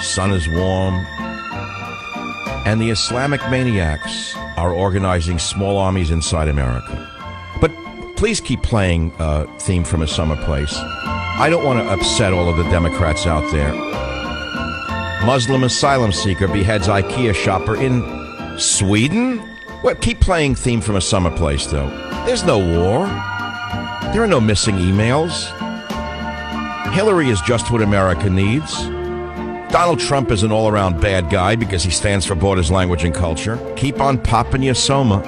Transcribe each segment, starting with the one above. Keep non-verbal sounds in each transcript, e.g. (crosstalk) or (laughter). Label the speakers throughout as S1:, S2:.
S1: sun is warm, and the Islamic maniacs are organizing small armies inside America. But please keep playing uh, theme from a summer place. I don't want to upset all of the Democrats out there. Muslim asylum seeker beheads IKEA shopper in Sweden? Well, keep playing theme from a summer place, though. There's no war. There are no missing emails. Hillary is just what America needs. Donald Trump is an all around bad guy because he stands for borders, language, and culture. Keep on popping your soma.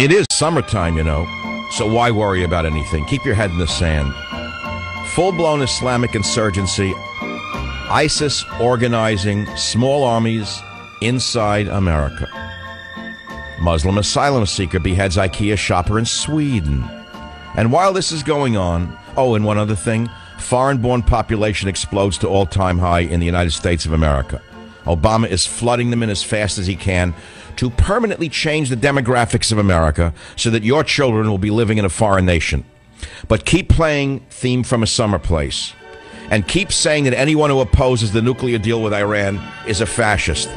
S1: It is summertime, you know, so why worry about anything? Keep your head in the sand. Full blown Islamic insurgency, ISIS organizing small armies inside America. Muslim asylum seeker beheads IKEA shopper in Sweden. And while this is going on, oh, and one other thing foreign born population explodes to all time high in the United States of America. Obama is flooding them in as fast as he can to permanently change the demographics of America so that your children will be living in a foreign nation. But keep playing theme from a summer place. And keep saying that anyone who opposes the nuclear deal with Iran is a fascist.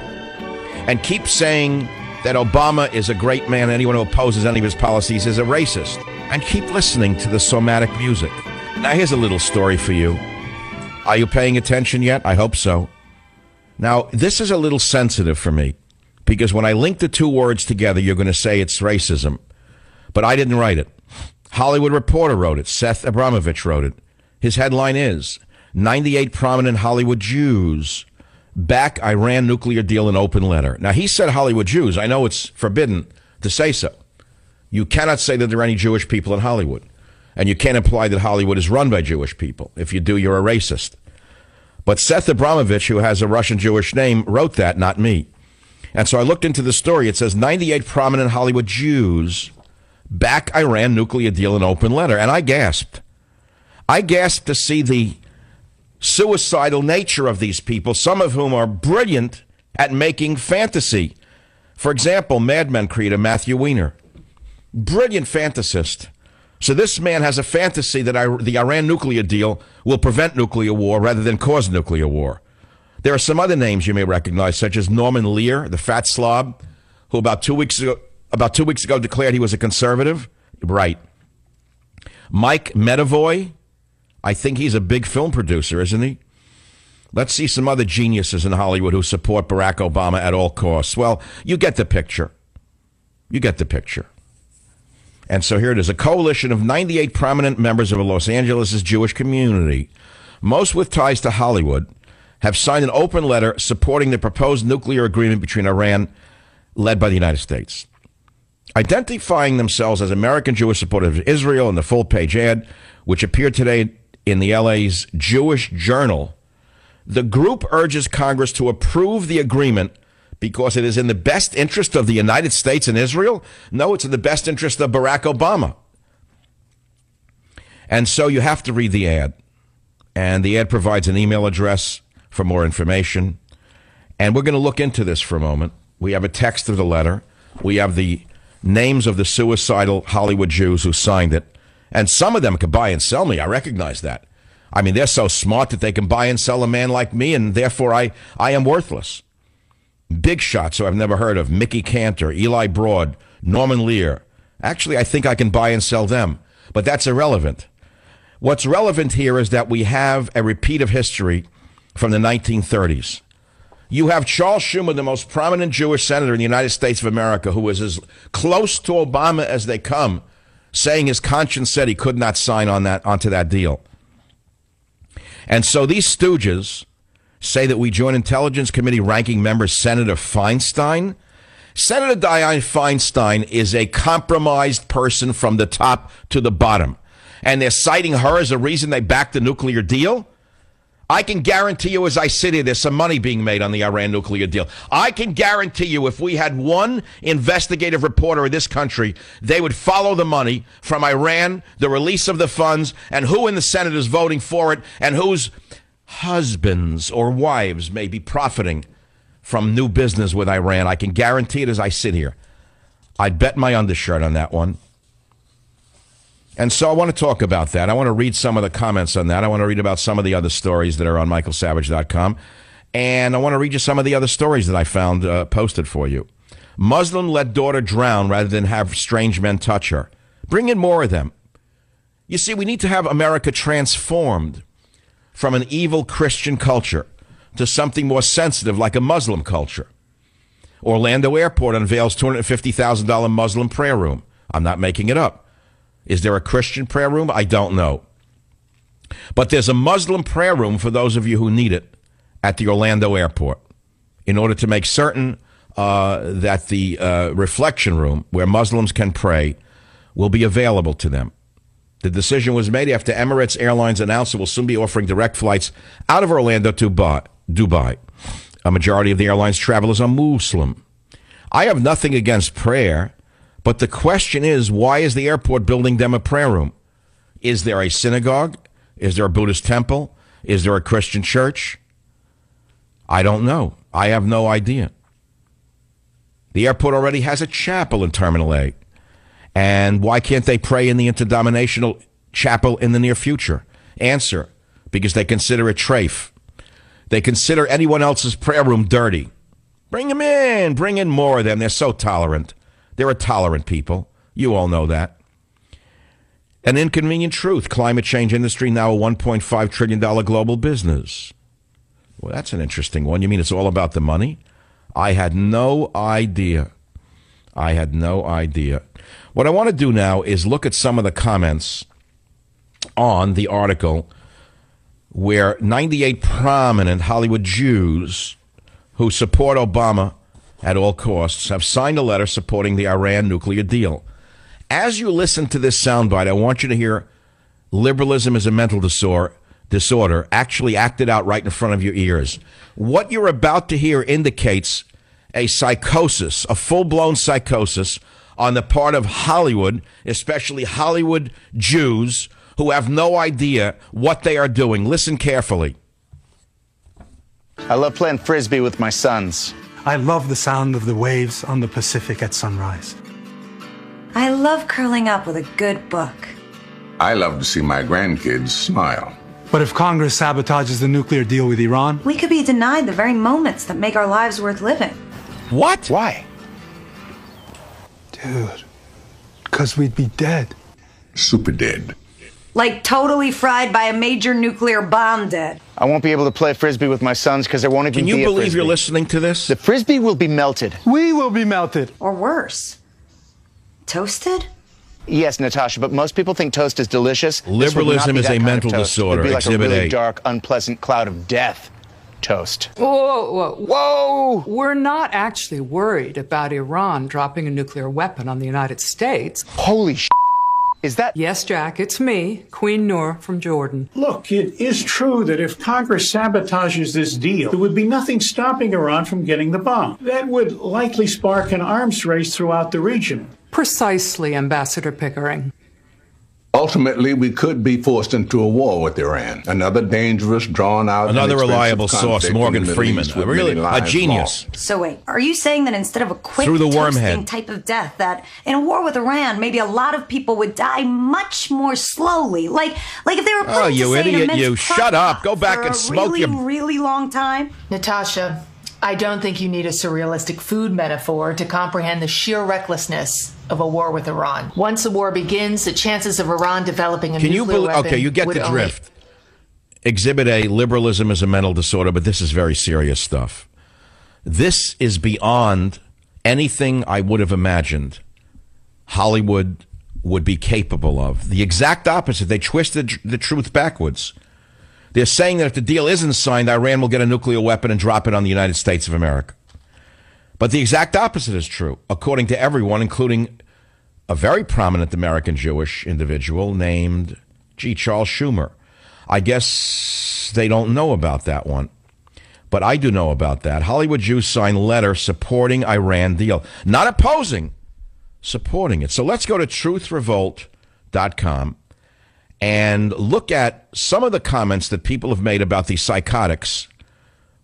S1: And keep saying that Obama is a great man. Anyone who opposes any of his policies is a racist. And keep listening to the somatic music. Now, here's a little story for you. Are you paying attention yet? I hope so. Now, this is a little sensitive for me because when I link the two words together, you're going to say it's racism. But I didn't write it. Hollywood Reporter wrote it. Seth Abramovitch wrote it. His headline is 98 prominent Hollywood Jews back Iran nuclear deal in open letter. Now, he said Hollywood Jews. I know it's forbidden to say so. You cannot say that there are any Jewish people in Hollywood. And you can't imply that Hollywood is run by Jewish people. If you do, you're a racist. But Seth Abramovitch, who has a Russian Jewish name, wrote that, not me. And so I looked into the story. It says 98 prominent Hollywood Jews back Iran nuclear deal in open letter. And I gasped. I gasped to see the suicidal nature of these people, some of whom are brilliant at making fantasy. For example, Mad Men creator Matthew Weiner, brilliant fantasist. So this man has a fantasy that I, the Iran nuclear deal will prevent nuclear war rather than cause nuclear war. There are some other names you may recognize, such as Norman Lear, the fat slob, who about two weeks ago, about two weeks ago declared he was a conservative. Right. Mike Medavoy, I think he's a big film producer, isn't he? Let's see some other geniuses in Hollywood who support Barack Obama at all costs. Well, you get the picture. You get the picture. And so here it is a coalition of 98 prominent members of Los Angeles' Jewish community, most with ties to Hollywood, have signed an open letter supporting the proposed nuclear agreement between Iran, led by the United States. Identifying themselves as American Jewish supporters of Israel in the full page ad, which appeared today in the LA's Jewish Journal, the group urges Congress to approve the agreement because it is in the best interest of the United States and Israel? No, it's in the best interest of Barack Obama. And so you have to read the ad. And the ad provides an email address for more information. And we're going to look into this for a moment. We have a text of the letter. We have the names of the suicidal Hollywood Jews who signed it. And some of them could buy and sell me. I recognize that. I mean, they're so smart that they can buy and sell a man like me, and therefore I, I am worthless big shots who I've never heard of Mickey Kantor, Eli Broad, Norman Lear. Actually, I think I can buy and sell them, but that's irrelevant. What's relevant here is that we have a repeat of history from the 1930s. You have Charles Schumer, the most prominent Jewish senator in the United States of America, who was as close to Obama as they come, saying his conscience said he could not sign on that onto that deal. And so these stooges say that we join Intelligence Committee ranking member Senator Feinstein. Senator Dianne Feinstein is a compromised person from the top to the bottom. and they're citing her as a reason they backed the nuclear deal? I can guarantee you, as I sit here, there's some money being made on the Iran nuclear deal. I can guarantee you, if we had one investigative reporter in this country, they would follow the money from Iran, the release of the funds, and who in the Senate is voting for it, and whose husbands or wives may be profiting from new business with Iran. I can guarantee it as I sit here. I'd bet my undershirt on that one. And so I want to talk about that. I want to read some of the comments on that. I want to read about some of the other stories that are on michaelsavage.com. And I want to read you some of the other stories that I found uh, posted for you. Muslim let daughter drown rather than have strange men touch her. Bring in more of them. You see, we need to have America transformed from an evil Christian culture to something more sensitive like a Muslim culture. Orlando Airport unveils $250,000 Muslim prayer room. I'm not making it up. Is there a Christian prayer room? I don't know. But there's a Muslim prayer room for those of you who need it at the Orlando airport in order to make certain uh, that the uh, reflection room where Muslims can pray will be available to them. The decision was made after Emirates Airlines announced it will soon be offering direct flights out of Orlando to Dubai. A majority of the airline's travelers are Muslim. I have nothing against prayer. But the question is, why is the airport building them a prayer room? Is there a synagogue? Is there a Buddhist temple? Is there a Christian church? I don't know. I have no idea. The airport already has a chapel in Terminal A. And why can't they pray in the interdenominational chapel in the near future? Answer because they consider it trafe. They consider anyone else's prayer room dirty. Bring them in. Bring in more of them. They're so tolerant. They're a tolerant people. You all know that. An inconvenient truth climate change industry now a $1.5 trillion global business. Well, that's an interesting one. You mean it's all about the money? I had no idea. I had no idea. What I want to do now is look at some of the comments on the article where 98 prominent Hollywood Jews who support Obama at all costs, have signed a letter supporting the Iran nuclear deal. As you listen to this soundbite, I want you to hear liberalism is a mental disorder, disorder actually acted out right in front of your ears. What you're about to hear indicates a psychosis, a full blown psychosis on the part of Hollywood, especially Hollywood Jews who have no idea what they are doing. Listen carefully.
S2: I love playing frisbee with my sons.
S3: I love the sound of the waves on the Pacific at sunrise.
S4: I love curling up with a good book.
S5: I love to see my grandkids smile.
S3: But if Congress sabotages the nuclear deal with Iran,
S4: we could be denied the very moments that make our lives worth living.
S1: What?
S2: Why?
S3: Dude, because we'd be dead.
S5: Super dead.
S4: Like totally fried by a major nuclear bomb dead.
S2: I won't be able to play frisbee with my sons because there won't even
S1: Can
S2: be
S1: you
S2: a
S1: believe
S2: frisbee.
S1: you believe you're listening to this?
S2: The frisbee will be melted.
S3: We will be melted.
S4: Or worse. Toasted?
S2: Yes, Natasha, but most people think toast is delicious. This not
S1: Liberalism is a mental disorder.
S2: It would be like
S1: Exhibit
S2: a really
S1: A.
S2: dark, unpleasant cloud of death toast.
S6: Whoa, whoa, whoa. We're not actually worried about Iran dropping a nuclear weapon on the United States.
S2: Holy sh! Is that
S6: Yes, Jack, it's me, Queen Noor from Jordan.
S7: Look, it is true that if Congress sabotages this deal, there would be nothing stopping Iran from getting the bomb. That would likely spark an arms race throughout the region.
S6: Precisely, Ambassador Pickering.
S5: Ultimately, we could be forced into a war with Iran. Another dangerous, drawn out,
S1: Another reliable source, Morgan Freeman. A really a genius.
S5: lost.
S4: So wait, are you saying that instead of a quick
S1: Through the
S4: toasting
S1: wormhead.
S4: type of death, that in a war with Iran, maybe a lot of people would die much more slowly? Like, like if they were put
S1: Oh,
S4: into,
S1: you
S4: say,
S1: idiot, you. Shut up. Go back
S4: for
S1: and
S4: a
S1: smoke
S4: really,
S1: your-
S4: really long time.
S8: Natasha, I don't think you need a surrealistic food metaphor to comprehend the sheer recklessness of a war with Iran. Once the war begins, the chances of Iran developing a
S1: Can you
S8: nuclear
S1: believe?
S8: weapon
S1: Okay, you get the
S8: only-
S1: drift. Exhibit A liberalism is a mental disorder, but this is very serious stuff. This is beyond anything I would have imagined Hollywood would be capable of. The exact opposite. They twisted the truth backwards. They're saying that if the deal isn't signed, Iran will get a nuclear weapon and drop it on the United States of America. But the exact opposite is true, according to everyone, including a very prominent American Jewish individual named G. Charles Schumer. I guess they don't know about that one. But I do know about that. Hollywood Jews signed letter supporting Iran deal. Not opposing, supporting it. So let's go to truthrevolt.com and look at some of the comments that people have made about these psychotics.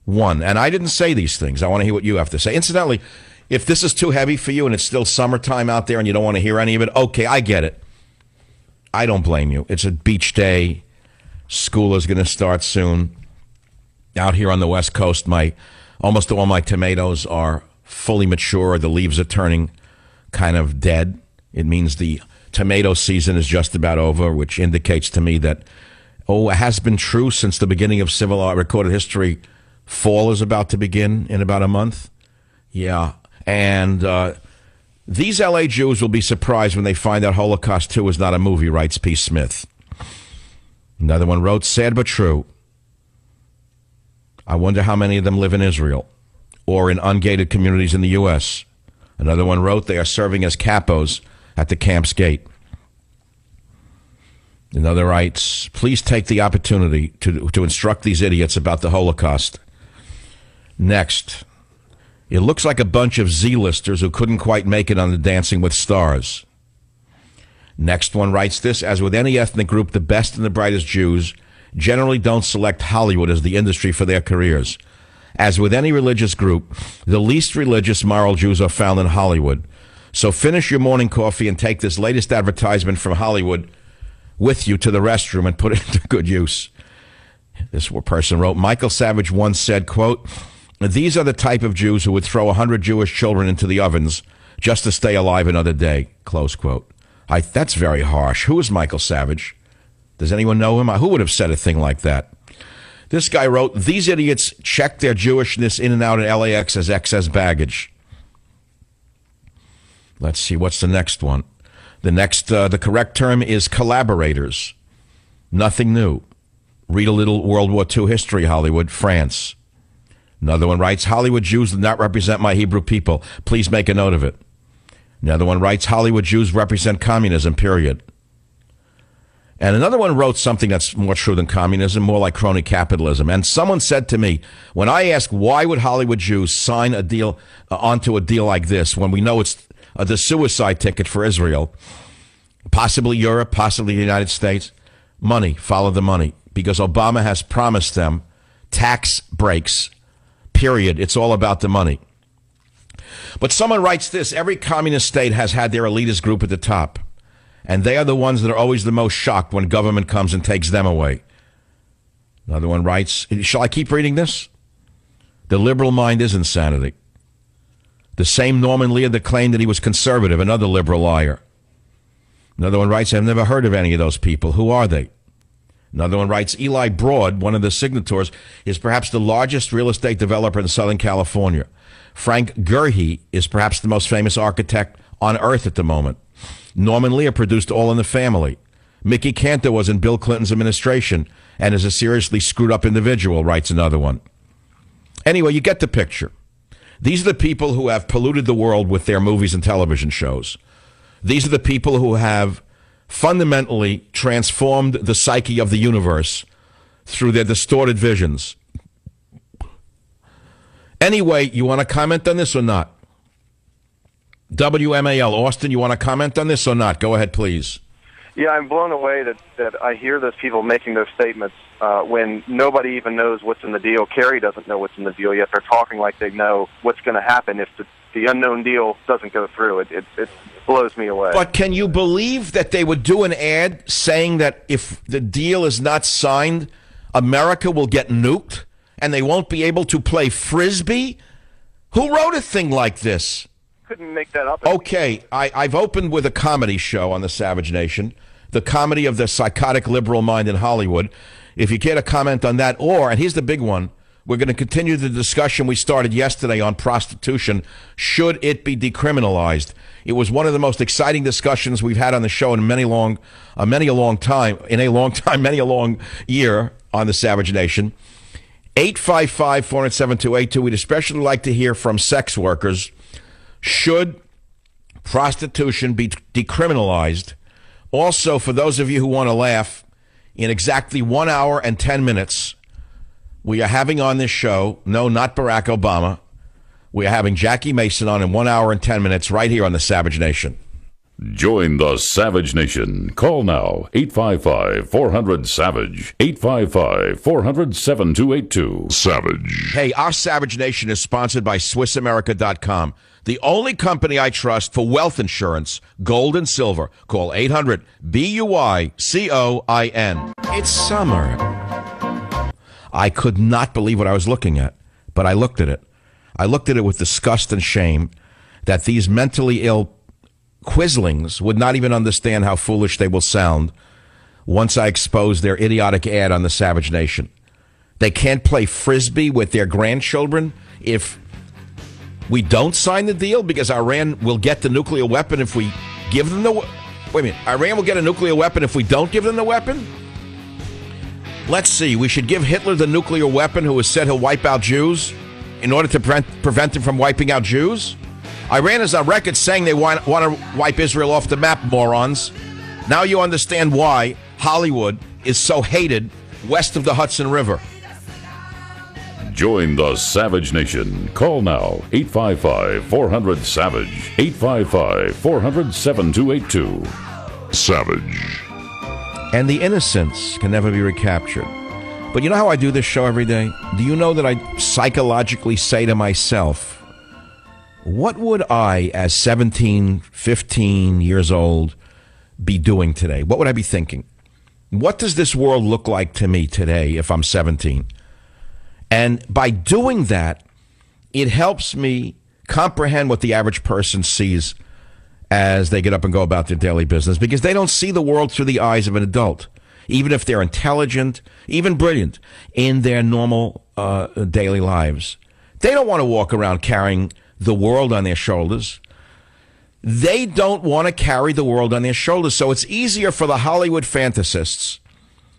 S1: One, and I didn't say these things. I want to hear what you have to say. Incidentally, if this is too heavy for you and it's still summertime out there and you don't want to hear any of it, okay, I get it. I don't blame you. It's a beach day. School is going to start soon out here on the West Coast, my almost all my tomatoes are fully mature. The leaves are turning kind of dead. It means the tomato season is just about over, which indicates to me that oh, it has been true since the beginning of civil recorded history. Fall is about to begin in about a month. Yeah, and uh, these LA Jews will be surprised when they find out Holocaust 2 is not a movie, writes P. Smith. Another one wrote, sad but true. I wonder how many of them live in Israel or in ungated communities in the U.S. Another one wrote they are serving as capos at the camp's gate. Another writes, please take the opportunity to, to instruct these idiots about the Holocaust. Next, it looks like a bunch of Z-listers who couldn't quite make it on the Dancing with Stars. Next one writes this, as with any ethnic group, the best and the brightest Jews generally don't select Hollywood as the industry for their careers. As with any religious group, the least religious moral Jews are found in Hollywood. So finish your morning coffee and take this latest advertisement from Hollywood with you to the restroom and put it (laughs) to good use. This person wrote, Michael Savage once said, quote, these are the type of Jews who would throw a hundred Jewish children into the ovens just to stay alive another day, close quote. I, that's very harsh. Who is Michael Savage? Does anyone know him? Who would have said a thing like that? This guy wrote, These idiots check their Jewishness in and out at LAX as excess baggage. Let's see, what's the next one? The next, uh, the correct term is collaborators. Nothing new. Read a little World War II history, Hollywood, France. Another one writes, Hollywood Jews do not represent my Hebrew people. Please make a note of it. Another one writes, Hollywood Jews represent communism, period. And another one wrote something that's more true than communism, more like crony capitalism. And someone said to me, when I asked why would Hollywood Jews sign a deal uh, onto a deal like this when we know it's uh, the suicide ticket for Israel, possibly Europe, possibly the United States, money, follow the money, because Obama has promised them tax breaks. Period. It's all about the money. But someone writes this: every communist state has had their elitist group at the top. And they are the ones that are always the most shocked when government comes and takes them away. Another one writes, Shall I keep reading this? The liberal mind is insanity. The same Norman Lear that claimed that he was conservative, another liberal liar. Another one writes, I've never heard of any of those people. Who are they? Another one writes, Eli Broad, one of the signatories, is perhaps the largest real estate developer in Southern California. Frank Gehry is perhaps the most famous architect on earth at the moment. Norman Lear produced All in the Family. Mickey Kantor was in Bill Clinton's administration and is a seriously screwed up individual, writes another one. Anyway, you get the picture. These are the people who have polluted the world with their movies and television shows. These are the people who have fundamentally transformed the psyche of the universe through their distorted visions. Anyway, you want to comment on this or not? WMAL. Austin, you want to comment on this or not? Go ahead, please.
S9: Yeah, I'm blown away that, that I hear those people making those statements uh, when nobody even knows what's in the deal. Kerry doesn't know what's in the deal yet. They're talking like they know what's going to happen if the, the unknown deal doesn't go through. It, it, it blows me away.
S1: But can you believe that they would do an ad saying that if the deal is not signed, America will get nuked and they won't be able to play frisbee? Who wrote a thing like this?
S9: couldn't make that up.
S1: Okay, I, I've opened with a comedy show on the Savage Nation, the comedy of the psychotic liberal mind in Hollywood. If you care to comment on that, or, and here's the big one, we're going to continue the discussion we started yesterday on prostitution. Should it be decriminalized? It was one of the most exciting discussions we've had on the show in many long, uh, many a long time, in a long (laughs) time, many a long year on the Savage Nation. 855 407 We'd especially like to hear from sex workers should prostitution be decriminalized? Also, for those of you who want to laugh, in exactly one hour and 10 minutes, we are having on this show, no, not Barack Obama. We are having Jackie Mason on in one hour and 10 minutes right here on the Savage Nation.
S10: Join the Savage Nation. Call now 855 400 Savage. 855 400 7282. Savage.
S1: Hey, our Savage Nation is sponsored by SwissAmerica.com, the only company I trust for wealth insurance, gold and silver. Call 800 B U I C O I N. It's summer. I could not believe what I was looking at, but I looked at it. I looked at it with disgust and shame that these mentally ill quislings would not even understand how foolish they will sound once I expose their idiotic ad on the Savage Nation. They can't play frisbee with their grandchildren if we don't sign the deal because Iran will get the nuclear weapon if we give them the. Wait a minute. Iran will get a nuclear weapon if we don't give them the weapon? Let's see. We should give Hitler the nuclear weapon who has said he'll wipe out Jews in order to prevent, prevent him from wiping out Jews? Iran is on record saying they want, want to wipe Israel off the map, morons. Now you understand why Hollywood is so hated west of the Hudson River.
S10: Join the Savage Nation. Call now 855 400 Savage. 855 400 7282. Savage.
S1: And the innocence can never be recaptured. But you know how I do this show every day? Do you know that I psychologically say to myself, what would I, as 17, 15 years old, be doing today? What would I be thinking? What does this world look like to me today if I'm 17? And by doing that, it helps me comprehend what the average person sees as they get up and go about their daily business because they don't see the world through the eyes of an adult, even if they're intelligent, even brilliant in their normal uh, daily lives. They don't want to walk around carrying the world on their shoulders. They don't want to carry the world on their shoulders. So it's easier for the Hollywood fantasists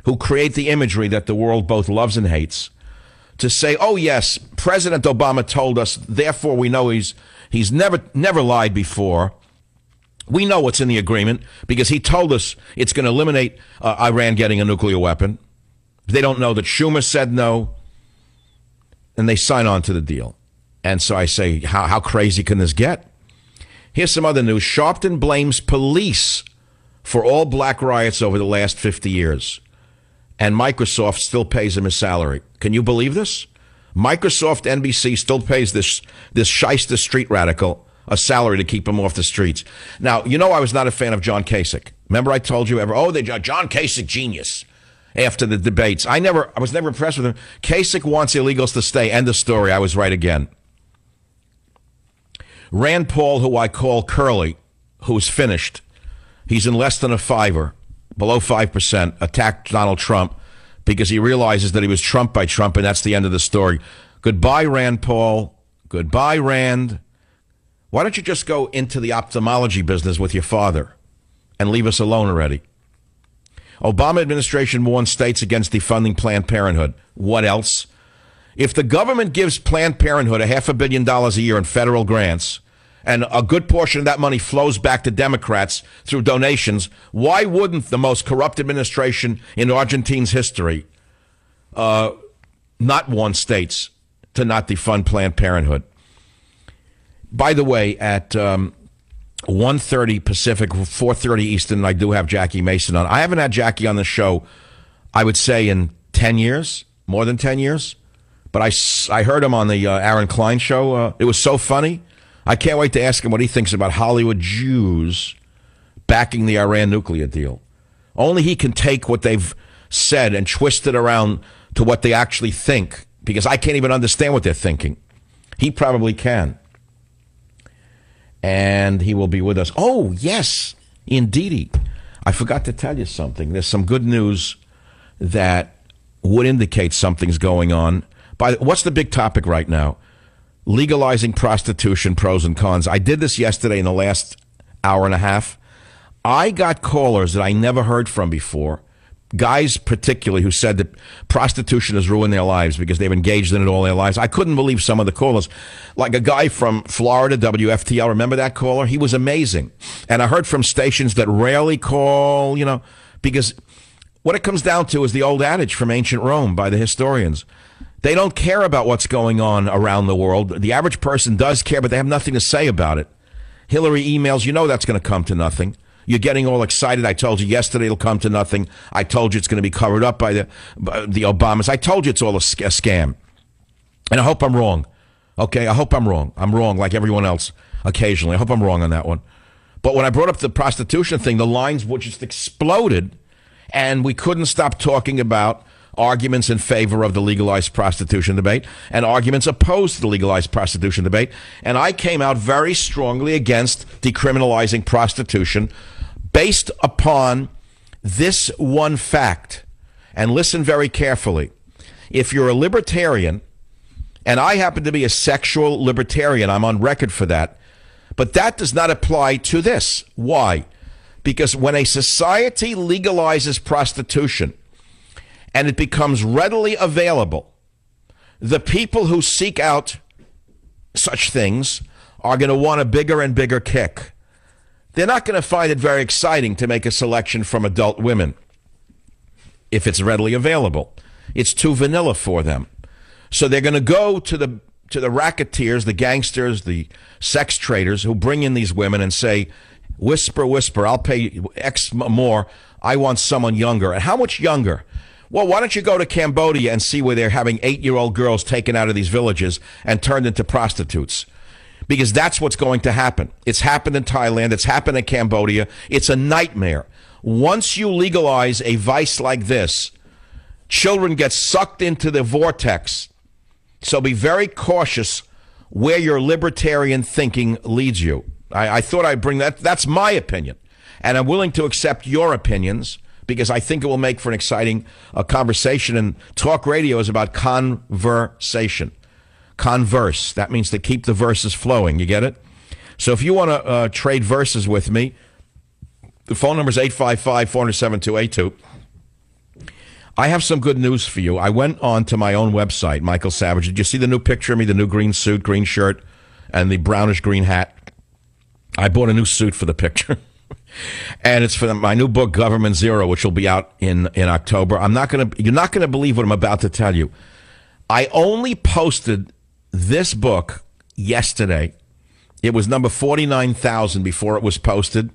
S1: who create the imagery that the world both loves and hates to say, "Oh yes, President Obama told us, therefore we know he's he's never never lied before." We know what's in the agreement because he told us it's going to eliminate uh, Iran getting a nuclear weapon. They don't know that Schumer said no, and they sign on to the deal. And so I say, how, how crazy can this get? Here's some other news. Sharpton blames police for all black riots over the last 50 years. And Microsoft still pays him his salary. Can you believe this? Microsoft NBC still pays this, this shyster street radical a salary to keep him off the streets. Now, you know I was not a fan of John Kasich. Remember I told you ever, oh, they John Kasich genius after the debates. I never I was never impressed with him. Kasich wants illegals to stay. End of story. I was right again. Rand Paul, who I call Curly, who's finished, he's in less than a fiver, below 5%, attacked Donald Trump because he realizes that he was trumped by Trump, and that's the end of the story. Goodbye, Rand Paul. Goodbye, Rand. Why don't you just go into the ophthalmology business with your father and leave us alone already? Obama administration warned states against defunding Planned Parenthood. What else? If the government gives Planned Parenthood a half a billion dollars a year in federal grants, and a good portion of that money flows back to Democrats through donations, why wouldn't the most corrupt administration in Argentina's history uh, not warn states to not defund Planned Parenthood? By the way, at um, 1.30 Pacific, 4.30 Eastern, I do have Jackie Mason on. I haven't had Jackie on the show, I would say, in 10 years, more than 10 years. But I, I heard him on the uh, Aaron Klein show. Uh, it was so funny. I can't wait to ask him what he thinks about Hollywood Jews backing the Iran nuclear deal. Only he can take what they've said and twist it around to what they actually think, because I can't even understand what they're thinking. He probably can and he will be with us. Oh, yes, indeedy. I forgot to tell you something. There's some good news that would indicate something's going on. By what's the big topic right now? Legalizing prostitution, pros and cons. I did this yesterday in the last hour and a half. I got callers that I never heard from before guys particularly who said that prostitution has ruined their lives because they've engaged in it all their lives. I couldn't believe some of the callers. Like a guy from Florida, WFTL, remember that caller? He was amazing. And I heard from stations that rarely call, you know, because What it comes down to is the old adage from ancient Rome by the historians. They don't care about what's going on around the world. The average person does care, but they have nothing to say about it. Hillary emails, you know that's going to come to nothing. You're getting all excited. I told you yesterday it'll come to nothing. I told you it's going to be covered up by the by the Obamas. I told you it's all a, sc- a scam. And I hope I'm wrong. Okay, I hope I'm wrong. I'm wrong like everyone else occasionally. I hope I'm wrong on that one. But when I brought up the prostitution thing, the lines would just exploded and we couldn't stop talking about arguments in favor of the legalized prostitution debate and arguments opposed to the legalized prostitution debate. And I came out very strongly against decriminalizing prostitution based upon this one fact. And listen very carefully. If you're a libertarian, and I happen to be a sexual libertarian, I'm on record for that, but that does not apply to this. Why? Because when a society legalizes prostitution, and it becomes readily available, the people who seek out such things are going to want a bigger and bigger kick. They're not going to find it very exciting to make a selection from adult women if it's readily available. It's too vanilla for them. So they're going to go to the to the racketeers, the gangsters, the sex traders who bring in these women and say, "Whisper, whisper, I'll pay X more. I want someone younger." And how much younger? Well, why don't you go to Cambodia and see where they're having eight year old girls taken out of these villages and turned into prostitutes? Because that's what's going to happen. It's happened in Thailand. It's happened in Cambodia. It's a nightmare. Once you legalize a vice like this, children get sucked into the vortex. So be very cautious where your libertarian thinking leads you. I, I thought I'd bring that. That's my opinion. And I'm willing to accept your opinions because I think it will make for an exciting uh, conversation. And talk radio is about conversation. Converse. That means to keep the verses flowing. You get it? So if you want to uh, trade verses with me, the phone number is 855 407 282. I have some good news for you. I went on to my own website, Michael Savage. Did you see the new picture of me, the new green suit, green shirt, and the brownish green hat? I bought a new suit for the picture. (laughs) and it's for my new book, Government Zero, which will be out in, in October. I'm not gonna you're not gonna believe what I'm about to tell you. I only posted this book yesterday. It was number forty nine thousand before it was posted.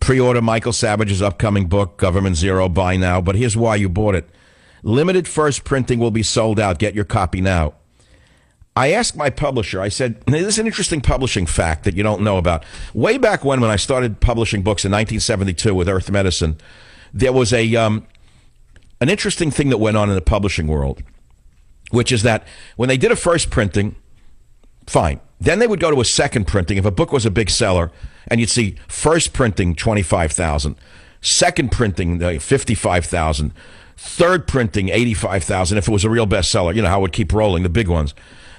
S1: Pre-order Michael Savage's upcoming book, Government Zero, buy now. But here's why you bought it. Limited first printing will be sold out. Get your copy now. I asked my publisher, I said, this is an interesting publishing fact that you don't know about. Way back when, when I started publishing books in 1972 with Earth Medicine, there was a, um, an interesting thing that went on in the publishing world, which is that when they did a first printing, fine. Then they would go to a second printing. If a book was a big seller, and you'd see first printing 25,000, second printing uh, 55,000, third printing 85,000 if it was a real bestseller. You know how it would keep rolling, the big ones.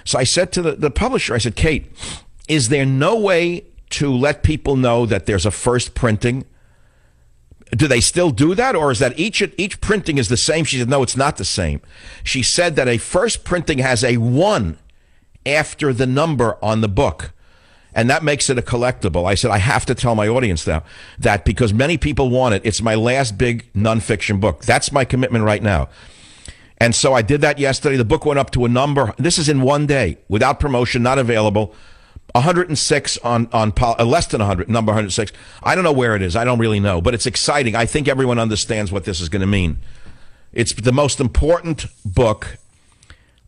S1: So I said to the, the publisher, I said, Kate, is there no way to let people know that there's a first printing? Do they still do that, or is that each each printing is the same? She said, no, it's not the same. She said that a first printing has a one after the number on the book. And that makes it a collectible. I said, I have to tell my audience now that because many people want it. It's my last big nonfiction book. That's my commitment right now. And so I did that yesterday. The book went up to a number. This is in one day without promotion, not available. 106 on on uh, less than 100 number 106 i don't know where it is. I don't really know but it's exciting. I think everyone understands what this is going to mean. It's the most important book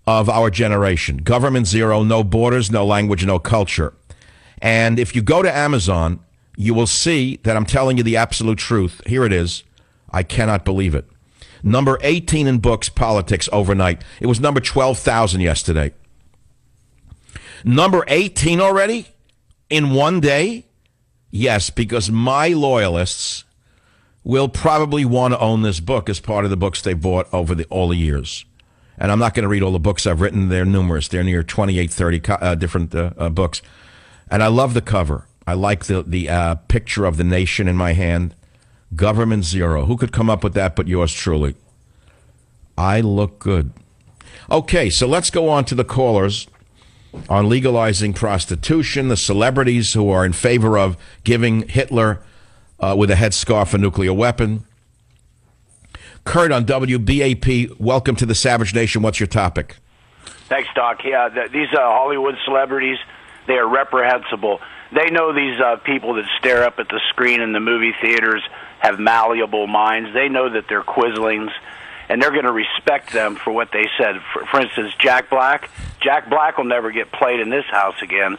S1: of our generation. Government zero no borders no language no culture. And if you go to amazon you will see that i'm telling you the absolute truth. Here it is. I cannot believe it number 18 in books politics overnight it was number 12000 yesterday Number 18 already in one day? Yes, because my loyalists will probably want to own this book as part of the books they bought over the, all the years. And I'm not going to read all the books I've written. They're numerous. They're near 28, 30 uh, different uh, uh, books. And I love the cover. I like the, the uh, picture of the nation in my hand. Government Zero. Who could come up with that but yours truly? I look good. Okay, so let's go on to the callers on legalizing prostitution, the celebrities who are in favor of giving Hitler uh, with a headscarf a nuclear weapon. Kurt on WBAP. Welcome to the Savage Nation. What's your topic?
S11: Thanks, Doc. Yeah, th- these uh, Hollywood celebrities, they are reprehensible. They know these uh, people that stare up at the screen in the movie theaters have malleable minds. They know that they're quislings, and they're going to respect them for what they said. For, for instance, Jack Black. Jack Black will never get played in this house again.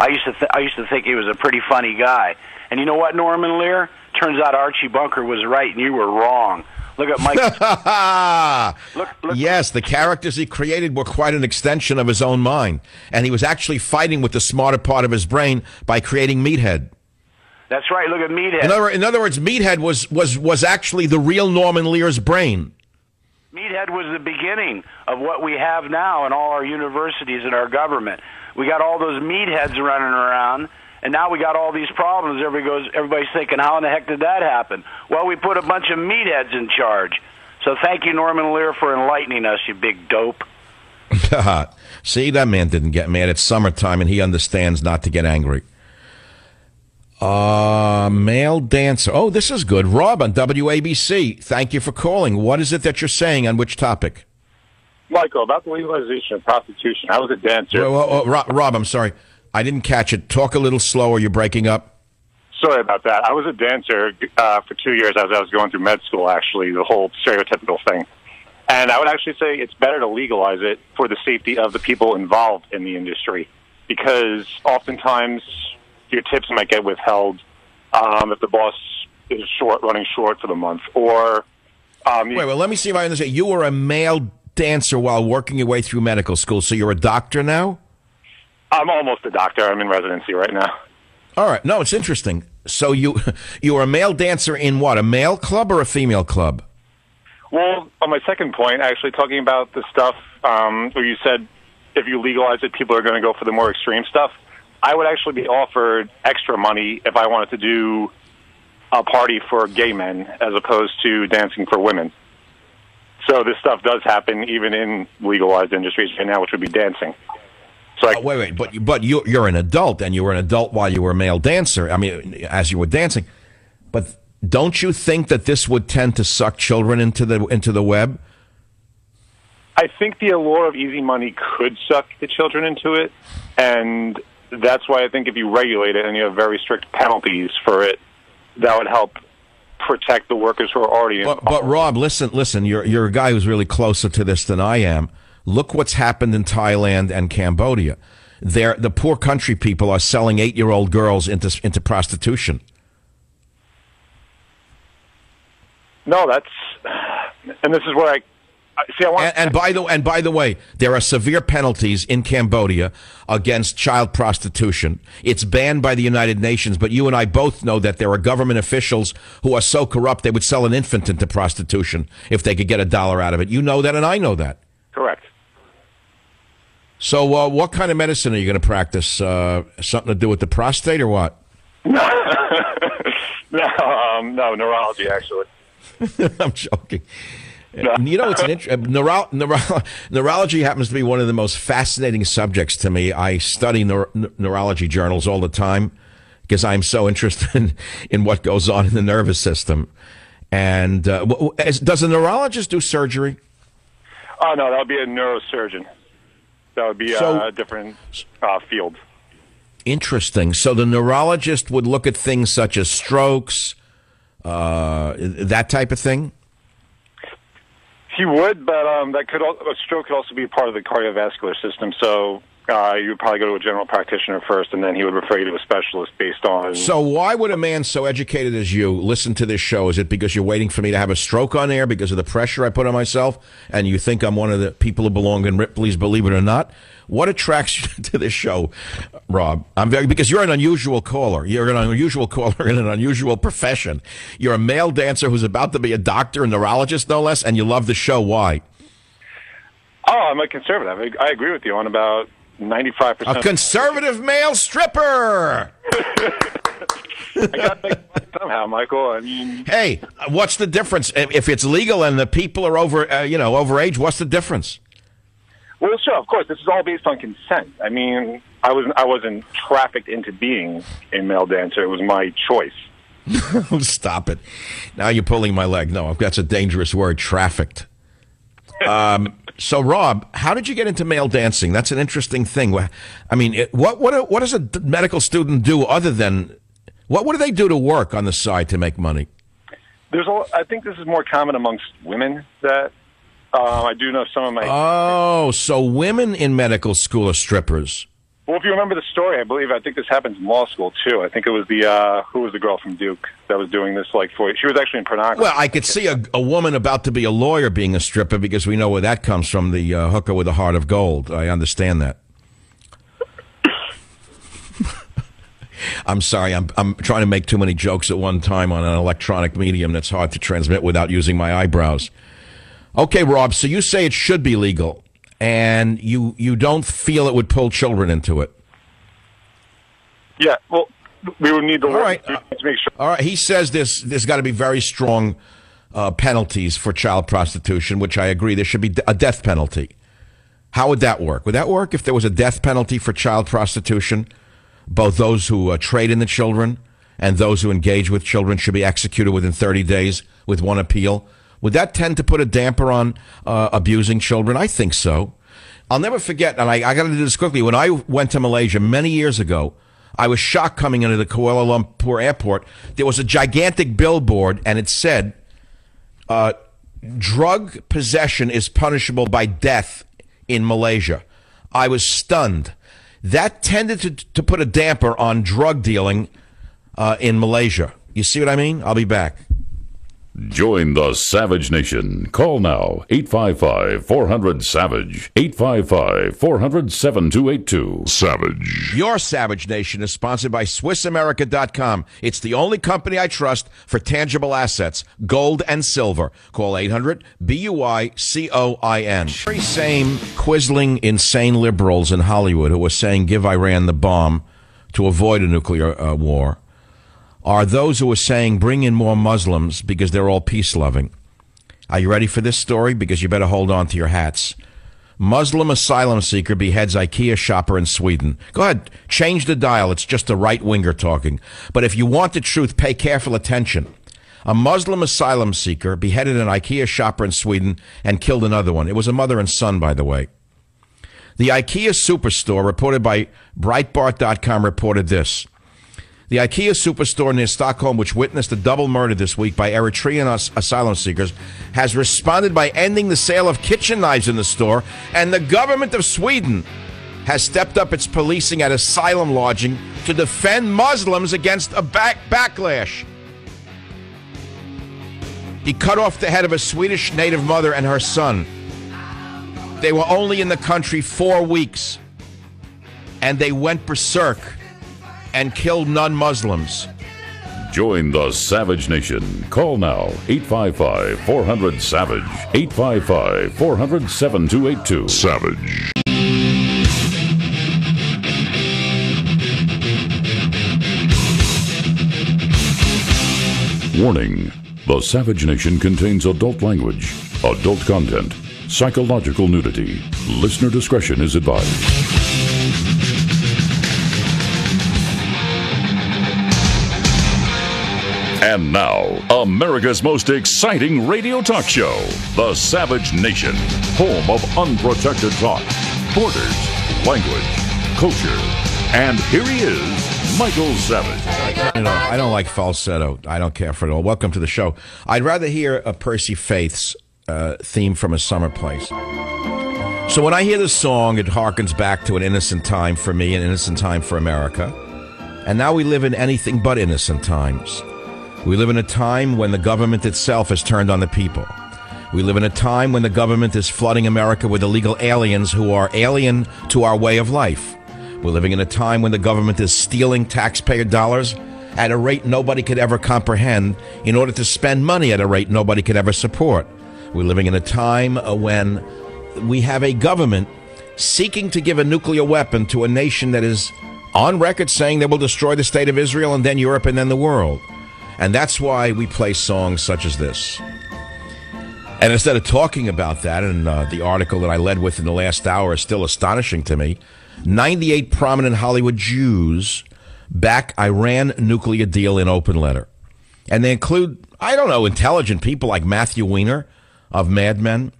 S11: I used to th- I used to think he was a pretty funny guy. And you know what, Norman Lear? Turns out Archie Bunker was right, and you were wrong. Look at Mike. (laughs)
S1: look, look. Yes, the characters he created were quite an extension of his own mind, and he was actually fighting with the smarter part of his brain by creating Meathead.
S11: That's right. Look at Meathead.
S1: In other, in other words, Meathead was was was actually the real Norman Lear's brain.
S11: Meathead was the beginning of what we have now in all our universities and our government. We got all those meatheads running around and now we got all these problems. Everybody goes, everybody's thinking, how in the heck did that happen? Well, we put a bunch of meatheads in charge. So thank you, Norman Lear, for enlightening us, you big dope. (laughs)
S1: See, that man didn't get mad. It's summertime, and he understands not to get angry. Uh, male dancer. Oh, this is good. Rob on WABC. Thank you for calling. What is it that you're saying on which topic?
S12: Michael, about the legalization of prostitution. I was a dancer.
S1: Oh, oh, oh, Rob, Rob, I'm sorry. I didn't catch it. Talk a little slower. You're breaking up.
S12: Sorry about that. I was a dancer uh, for two years as I was going through med school, actually, the whole stereotypical thing. And I would actually say it's better to legalize it for the safety of the people involved in the industry because oftentimes your tips might get withheld um, if the boss is short, running short for the month. Or. Um,
S1: Wait, well, let me see if I understand. You were a male dancer while working your way through medical school, so you're a doctor now?
S12: I'm almost a doctor. I'm in residency right now.
S1: All right. No, it's interesting. So you (laughs) you were a male dancer in what? A male club or a female club?
S12: Well, on my second point, actually talking about the stuff um, where you said if you legalize it, people are going to go for the more extreme stuff. I would actually be offered extra money if I wanted to do a party for gay men as opposed to dancing for women. So this stuff does happen even in legalized industries right now, which would be dancing.
S1: So I, oh, wait, wait, but but you you're an adult, and you were an adult while you were a male dancer. I mean, as you were dancing, but don't you think that this would tend to suck children into the into the web?
S12: I think the allure of easy money could suck the children into it, and that's why I think if you regulate it and you have very strict penalties for it, that would help protect the workers who are already.
S1: But, but Rob, listen, listen. You're you're a guy who's really closer to this than I am. Look what's happened in Thailand and Cambodia. There, the poor country people are selling eight-year-old girls into into prostitution.
S12: No, that's, and this is where I See, I want
S1: and, and, by the and by the way, there are severe penalties in Cambodia against child prostitution. It's banned by the United Nations, but you and I both know that there are government officials who are so corrupt they would sell an infant into prostitution if they could get a dollar out of it. You know that, and I know that.
S12: Correct.
S1: So, uh, what kind of medicine are you going to practice? Uh, something to do with the prostate or what? (laughs)
S12: no, um, no, neurology actually. (laughs)
S1: I'm joking. You know, it's an int- uh, neuro- neuro- (laughs) neurology happens to be one of the most fascinating subjects to me. I study neuro- neurology journals all the time because I'm so interested (laughs) in, in what goes on in the nervous system. And uh, does a neurologist do surgery?
S12: Oh no, that would be a neurosurgeon. That would be so, a different uh, field.
S1: Interesting. So the neurologist would look at things such as strokes, uh, that type of thing.
S12: He would, but um, that could a stroke could also be part of the cardiovascular system. So uh, you would probably go to a general practitioner first, and then he would refer you to a specialist based on.
S1: So, why would a man so educated as you listen to this show? Is it because you're waiting for me to have a stroke on air because of the pressure I put on myself, and you think I'm one of the people who belong in Ripley's Believe It or Not? What attracts you (laughs) to this show, Rob? I'm very because you're an unusual caller. You're an unusual caller in an unusual profession. You're a male dancer who's about to be a doctor, a neurologist, no less, and you love the show. Why?
S12: Oh, I'm a conservative. I agree with you on about 95%.
S1: A conservative male stripper.
S12: I got to somehow, Michael. I mean,
S1: hey, what's the difference if it's legal and the people are over, uh, you know, over age? What's the difference?
S12: Well, sure, of course. This is all based on consent. I mean, I was I wasn't trafficked into being a male dancer. It was my choice. (laughs)
S1: Stop it. Now you're pulling my leg. No, that's a dangerous word, trafficked. Um, so, Rob, how did you get into male dancing? That's an interesting thing. I mean, it, what, what, what does a medical student do other than, what, what do they do to work on the side to make money?
S12: There's a, I think this is more common amongst women that uh, I do know some of my.
S1: Oh, so women in medical school are strippers.
S12: Well, if you remember the story, I believe I think this happens in law school too. I think it was the uh, who was the girl from Duke that was doing this like for she was actually in pornography.
S1: Well, I could see a, a woman about to be a lawyer being a stripper because we know where that comes from the uh, hooker with a heart of gold. I understand that. (laughs) I'm sorry, I'm I'm trying to make too many jokes at one time on an electronic medium that's hard to transmit without using my eyebrows. Okay, Rob, so you say it should be legal and you you don't feel it would pull children into it.
S12: Yeah, well, we would need the
S1: all right.
S12: to make sure.
S1: All right, he says there's there's got to be very strong uh, penalties for child prostitution, which I agree there should be a death penalty. How would that work? Would that work if there was a death penalty for child prostitution? Both those who uh, trade in the children and those who engage with children should be executed within 30 days with one appeal. Would that tend to put a damper on uh, abusing children? I think so. I'll never forget, and I, I got to do this quickly. When I went to Malaysia many years ago, I was shocked coming into the Kuala Lumpur airport. There was a gigantic billboard, and it said, uh, drug possession is punishable by death in Malaysia. I was stunned. That tended to, to put a damper on drug dealing uh, in Malaysia. You see what I mean? I'll be back.
S10: Join the Savage Nation. Call now 855 400 Savage. 855 400 7282. Savage.
S1: Your Savage Nation is sponsored by SwissAmerica.com. It's the only company I trust for tangible assets, gold and silver. Call 800 B U I C O I N. Very same quisling, insane liberals in Hollywood who are saying give Iran the bomb to avoid a nuclear uh, war are those who are saying bring in more Muslims because they're all peace loving. Are you ready for this story? Because you better hold on to your hats. Muslim asylum seeker beheads IKEA shopper in Sweden. Go ahead, change the dial. It's just a right winger talking. But if you want the truth, pay careful attention. A Muslim asylum seeker beheaded an IKEA shopper in Sweden and killed another one. It was a mother and son, by the way. The IKEA superstore, reported by Breitbart.com, reported this. The IKEA superstore near Stockholm, which witnessed a double murder this week by Eritrean as- asylum seekers, has responded by ending the sale of kitchen knives in the store, and the government of Sweden has stepped up its policing at asylum lodging to defend Muslims against a back- backlash. He cut off the head of a Swedish native mother and her son. They were only in the country four weeks, and they went berserk and kill non Muslims.
S10: Join the Savage Nation. Call now 855 400 Savage. 855 400 7282. Savage. Warning The Savage Nation contains adult language, adult content, psychological nudity. Listener discretion is advised. And now, America's most exciting radio talk show, The Savage Nation, home of unprotected talk, borders, language, culture. And here he is, Michael Savage.
S1: You know, I don't like falsetto. I don't care for it all. Welcome to the show. I'd rather hear a Percy Faith's uh, theme from a summer place. So when I hear this song, it harkens back to an innocent time for me, an innocent time for America. And now we live in anything but innocent times. We live in a time when the government itself has turned on the people. We live in a time when the government is flooding America with illegal aliens who are alien to our way of life. We're living in a time when the government is stealing taxpayer dollars at a rate nobody could ever comprehend in order to spend money at a rate nobody could ever support. We're living in a time uh, when we have a government seeking to give a nuclear weapon to a nation that is on record saying they will destroy the state of Israel and then Europe and then the world. And that's why we play songs such as this. And instead of talking about that, and uh, the article that I led with in the last hour is still astonishing to me 98 prominent Hollywood Jews back Iran nuclear deal in open letter. And they include, I don't know, intelligent people like Matthew Weiner of Mad Men.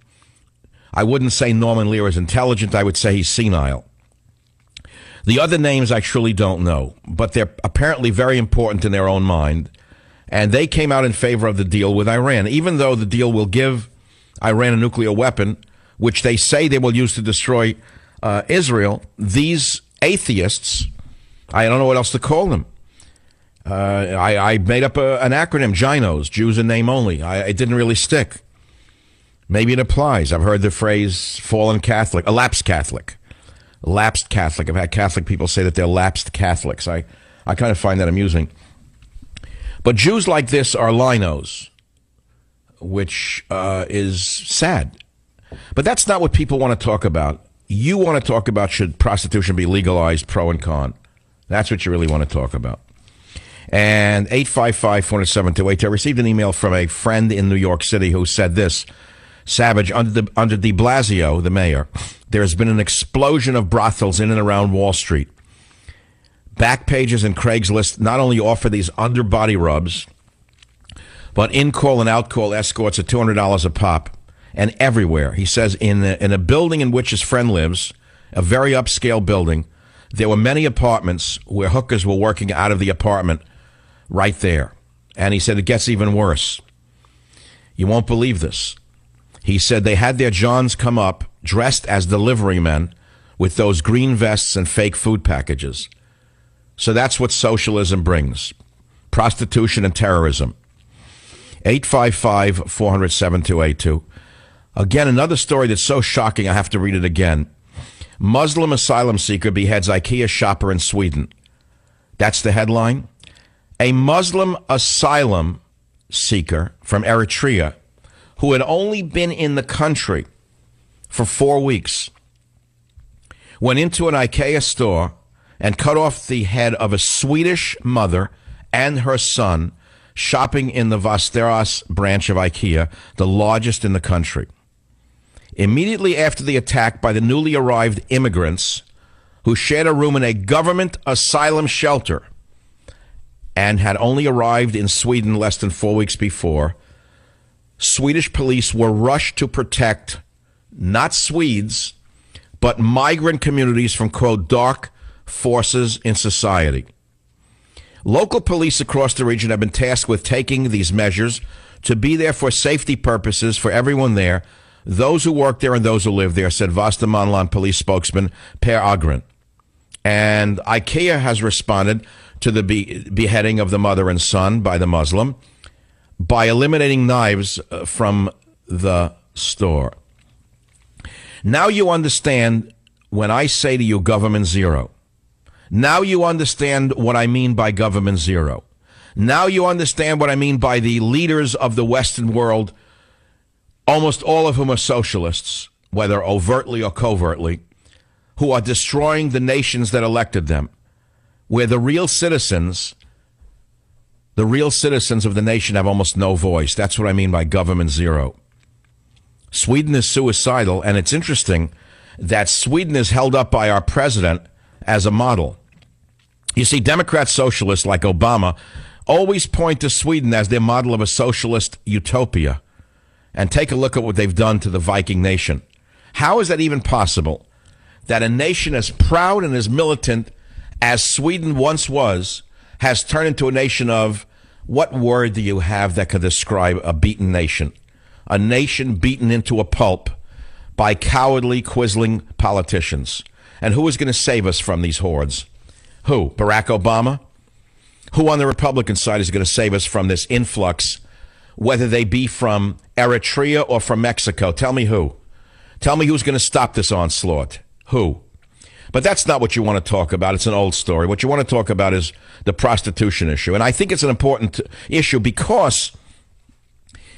S1: I wouldn't say Norman Lear is intelligent, I would say he's senile. The other names I truly don't know, but they're apparently very important in their own mind. And they came out in favor of the deal with Iran, even though the deal will give Iran a nuclear weapon, which they say they will use to destroy uh, Israel. These atheists, I don't know what else to call them. Uh, I, I, made up a, an acronym, JINOs, Jews in name only. I, it didn't really stick. Maybe it applies. I've heard the phrase fallen Catholic, a lapsed Catholic. Lapsed Catholic. I've had Catholic people say that they're lapsed Catholics. I, I kind of find that amusing. But Jews like this are linos, which uh, is sad. But that's not what people want to talk about. You want to talk about should prostitution be legalized, pro and con. That's what you really want to talk about. And 855 407 I received an email from a friend in New York City who said this Savage, under, the, under de Blasio, the mayor, there has been an explosion of brothels in and around Wall Street. Backpages and Craigslist not only offer these underbody rubs, but in call and out call escorts at $200 a pop and everywhere. He says in a, in a building in which his friend lives, a very upscale building, there were many apartments where hookers were working out of the apartment right there. And he said it gets even worse. You won't believe this. He said they had their Johns come up dressed as delivery men with those green vests and fake food packages. So that's what socialism brings prostitution and terrorism. 855 400 7282. Again, another story that's so shocking, I have to read it again. Muslim asylum seeker beheads IKEA shopper in Sweden. That's the headline. A Muslim asylum seeker from Eritrea who had only been in the country for four weeks went into an IKEA store and cut off the head of a Swedish mother and her son shopping in the Västerås branch of IKEA, the largest in the country. Immediately after the attack by the newly arrived immigrants who shared a room in a government asylum shelter and had only arrived in Sweden less than four weeks before, Swedish police were rushed to protect not Swedes, but migrant communities from, quote, dark forces in society. Local police across the region have been tasked with taking these measures to be there for safety purposes for everyone there, those who work there and those who live there, said Västmanland police spokesman Per Agren. And IKEA has responded to the be- beheading of the mother and son by the Muslim by eliminating knives uh, from the store. Now you understand when I say to you government zero. Now you understand what I mean by government zero. Now you understand what I mean by the leaders of the Western world, almost all of whom are socialists, whether overtly or covertly, who are destroying the nations that elected them, where the real citizens the real citizens of the nation have almost no voice. That's what I mean by government zero. Sweden is suicidal, and it's interesting that Sweden is held up by our president as a model. You see, Democrat socialists like Obama always point to Sweden as their model of a socialist utopia. And take a look at what they've done to the Viking nation. How is that even possible? That a nation as proud and as militant as Sweden once was has turned into a nation of what word do you have that could describe a beaten nation? A nation beaten into a pulp by cowardly, quisling politicians. And who is going to save us from these hordes? Who? Barack Obama? Who on the Republican side is going to save us from this influx, whether they be from Eritrea or from Mexico? Tell me who. Tell me who's going to stop this onslaught. Who? But that's not what you want to talk about. It's an old story. What you want to talk about is the prostitution issue. And I think it's an important issue because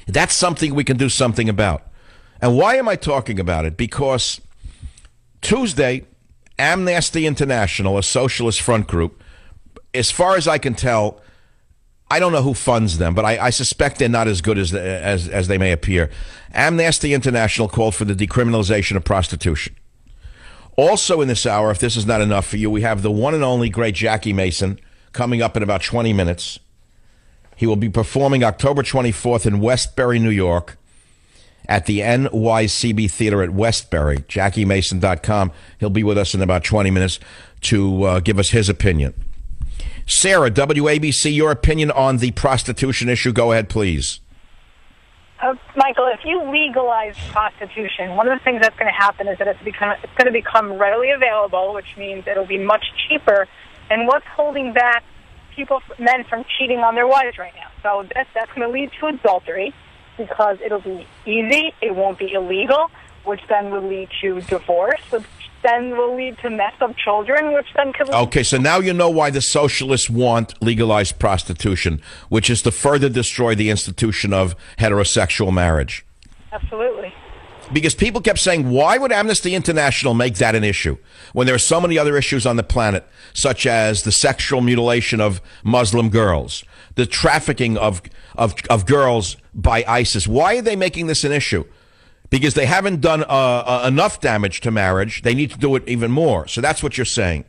S1: that's something we can do something about. And why am I talking about it? Because Tuesday, Amnesty International, a socialist front group, as far as I can tell, I don't know who funds them, but I, I, suspect they're not as good as, as, as they may appear. Amnesty International called for the decriminalization of prostitution. Also, in this hour, if this is not enough for you, we have the one and only great Jackie Mason coming up in about 20 minutes. He will be performing October 24th in Westbury, New York at the NYCB Theater at Westbury, JackieMason.com. He'll be with us in about 20 minutes to uh, give us his opinion. Sarah, WABC, your opinion on the prostitution issue. Go ahead, please.
S13: Uh, Michael, if you legalize prostitution, one of the things that's going to happen is that it's, become, it's going to become readily available, which means it'll be much cheaper. And what's holding back people, men, from cheating on their wives right now? So that's, that's going to lead to adultery because it'll be easy, it won't be illegal, which then will lead to divorce, which then will lead to messed up children, which then could lead
S1: Okay, so now you know why the socialists want legalized prostitution, which is to further destroy the institution of heterosexual marriage.
S13: Absolutely.
S1: Because people kept saying, why would Amnesty International make that an issue when there are so many other issues on the planet, such as the sexual mutilation of Muslim girls, the trafficking of, of, of girls by ISIS? Why are they making this an issue? Because they haven't done uh, uh, enough damage to marriage. They need to do it even more. So that's what you're saying.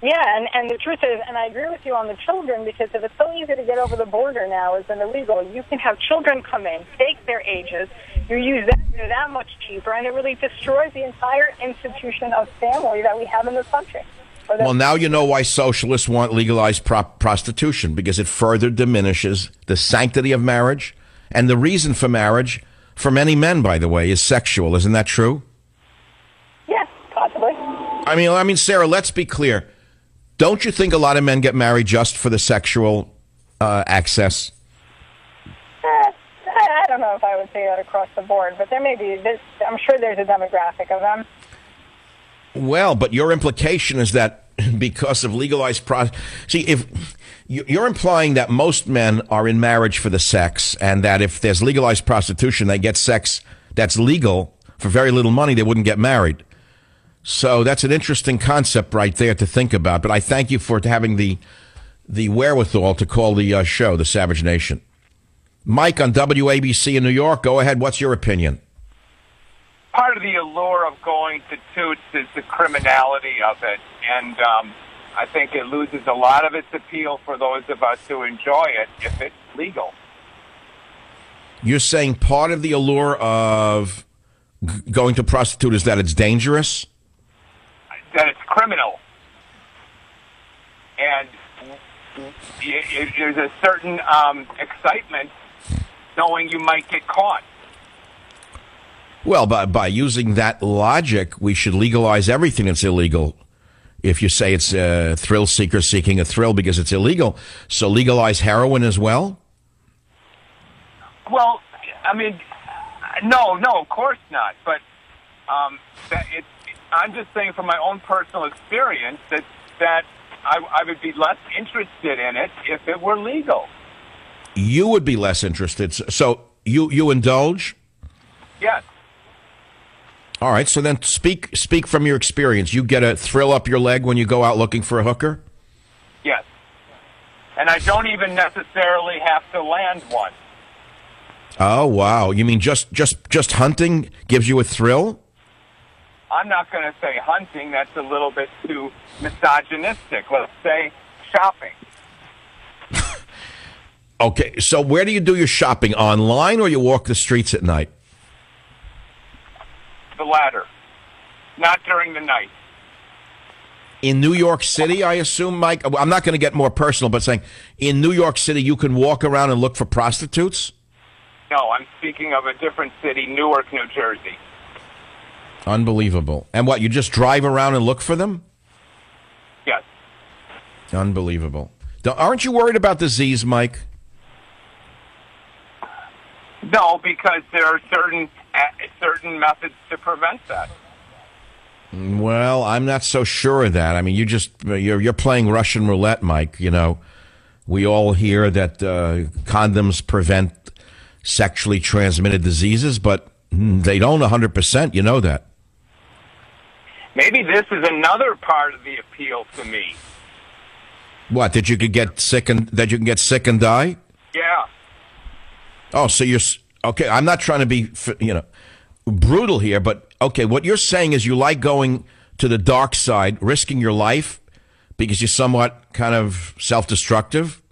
S13: Yeah, and, and the truth is, and I agree with you on the children, because if it's so easy to get over the border now as an illegal, you can have children come in, take their ages, you use that, they're that much cheaper, and it really destroys the entire institution of family that we have in this country.
S1: Well, now you know why socialists want legalized pro- prostitution because it further diminishes the sanctity of marriage. And the reason for marriage, for many men, by the way, is sexual. Isn't that true?
S13: Yes, possibly.
S1: I mean, I mean, Sarah, let's be clear. Don't you think a lot of men get married just for the sexual uh, access?
S13: Eh, I don't know if I would say that across the board, but there may be. I'm sure there's a demographic of them.
S1: Well, but your implication is that (laughs) because of legalized pro, see if you- you're implying that most men are in marriage for the sex, and that if there's legalized prostitution, they get sex that's legal for very little money, they wouldn't get married. So that's an interesting concept right there to think about. But I thank you for having the the wherewithal to call the uh, show the Savage Nation. Mike on WABC in New York, go ahead. What's your opinion?
S14: Part of the allure of going to toots is the criminality of it, and um, I think it loses a lot of its appeal for those of us who enjoy it if it's legal.
S1: You're saying part of the allure of going to prostitute is that it's dangerous?
S14: That it's criminal, and there's a certain um, excitement knowing you might get caught.
S1: Well, by, by using that logic, we should legalize everything that's illegal. If you say it's a thrill seeker seeking a thrill because it's illegal, so legalize heroin as well?
S14: Well, I mean, no, no, of course not. But um, that it, I'm just saying from my own personal experience that that I, I would be less interested in it if it were legal.
S1: You would be less interested. So you, you indulge?
S14: Yes.
S1: All right, so then speak speak from your experience. You get a thrill up your leg when you go out looking for a hooker?
S14: Yes. And I don't even necessarily have to land one.
S1: Oh, wow. You mean just just just hunting gives you a thrill?
S14: I'm not going to say hunting. That's a little bit too misogynistic. Let's say shopping. (laughs)
S1: Okay, so where do you do your shopping? Online or you walk the streets at night?
S14: The latter. Not during the night.
S1: In New York City, I assume, Mike. I'm not going to get more personal, but saying in New York City, you can walk around and look for prostitutes?
S14: No, I'm speaking of a different city, Newark, New Jersey.
S1: Unbelievable. And what, you just drive around and look for them?
S14: Yes.
S1: Unbelievable. Aren't you worried about disease, Mike?
S14: No, because there are certain uh, certain methods to prevent that.
S1: Well, I'm not so sure of that. I mean, you just you're you're playing Russian roulette, Mike. You know, we all hear that uh, condoms prevent sexually transmitted diseases, but they don't 100. percent You know that.
S14: Maybe this is another part of the appeal to me.
S1: What? That you could get sick and that you can get sick and die?
S14: Yeah.
S1: Oh, so you're okay. I'm not trying to be, you know, brutal here, but okay. What you're saying is you like going to the dark side, risking your life because you're somewhat kind of self-destructive.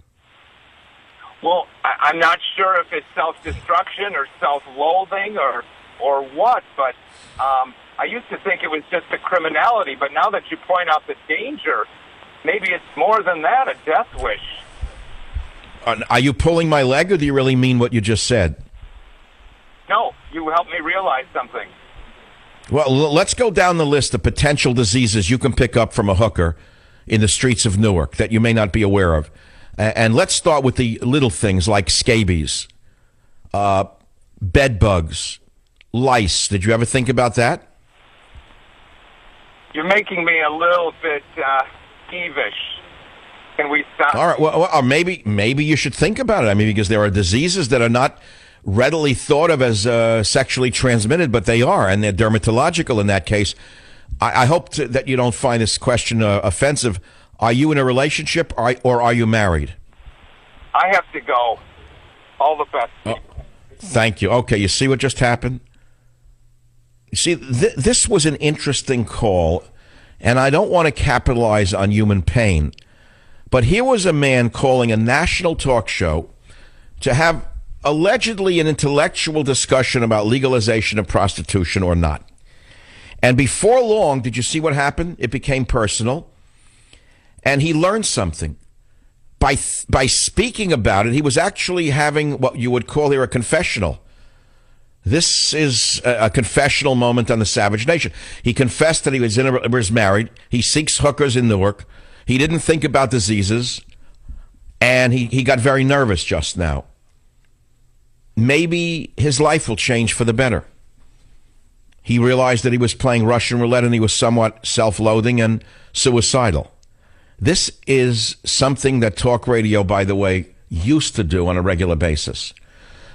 S14: Well, I, I'm not sure if it's self-destruction or self-loathing or or what, but um, I used to think it was just a criminality. But now that you point out the danger, maybe it's more than that—a death wish.
S1: Uh, Are you pulling my leg, or do you really mean what you just said?
S14: No, you helped me realize something.
S1: Well, let's go down the list of potential diseases you can pick up from a hooker in the streets of Newark that you may not be aware of. And let's start with the little things like scabies, uh, bed bugs, lice. Did you ever think about that?
S14: You're making me a little bit uh, skeevish. Can we stop?
S1: All right. Well, well, or maybe maybe you should think about it. I mean, because there are diseases that are not readily thought of as uh, sexually transmitted, but they are, and they're dermatological in that case. I, I hope to, that you don't find this question uh, offensive. Are you in a relationship, or, or are you married?
S14: I have to go. All the best.
S1: Oh, thank you. Okay, you see what just happened? You see, th- this was an interesting call, and I don't want to capitalize on human pain, but here was a man calling a national talk show to have allegedly an intellectual discussion about legalization of prostitution or not. And before long, did you see what happened? It became personal, and he learned something by by speaking about it, he was actually having what you would call here a confessional. This is a, a confessional moment on the Savage Nation. He confessed that he was in a, was married. He seeks hookers in Newark. He didn't think about diseases, and he, he got very nervous just now. Maybe his life will change for the better. He realized that he was playing Russian roulette and he was somewhat self-loathing and suicidal. This is something that talk radio, by the way, used to do on a regular basis.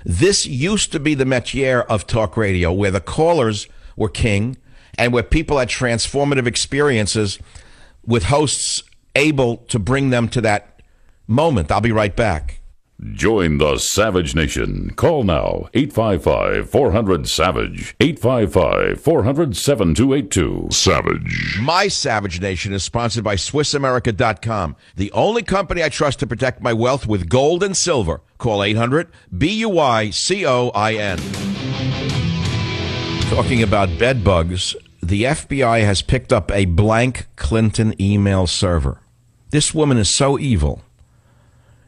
S1: This used to be the métier of talk radio, where the callers were king and where people had transformative experiences with hosts able to bring them to that moment. I'll be right back.
S10: Join the Savage Nation. Call now 855 400 Savage. 855 400 7282. Savage.
S1: My Savage Nation is sponsored by SwissAmerica.com, the only company I trust to protect my wealth with gold and silver. Call 800 B U I C O I N. Talking about bed bugs, the FBI has picked up a blank Clinton email server. This woman is so evil.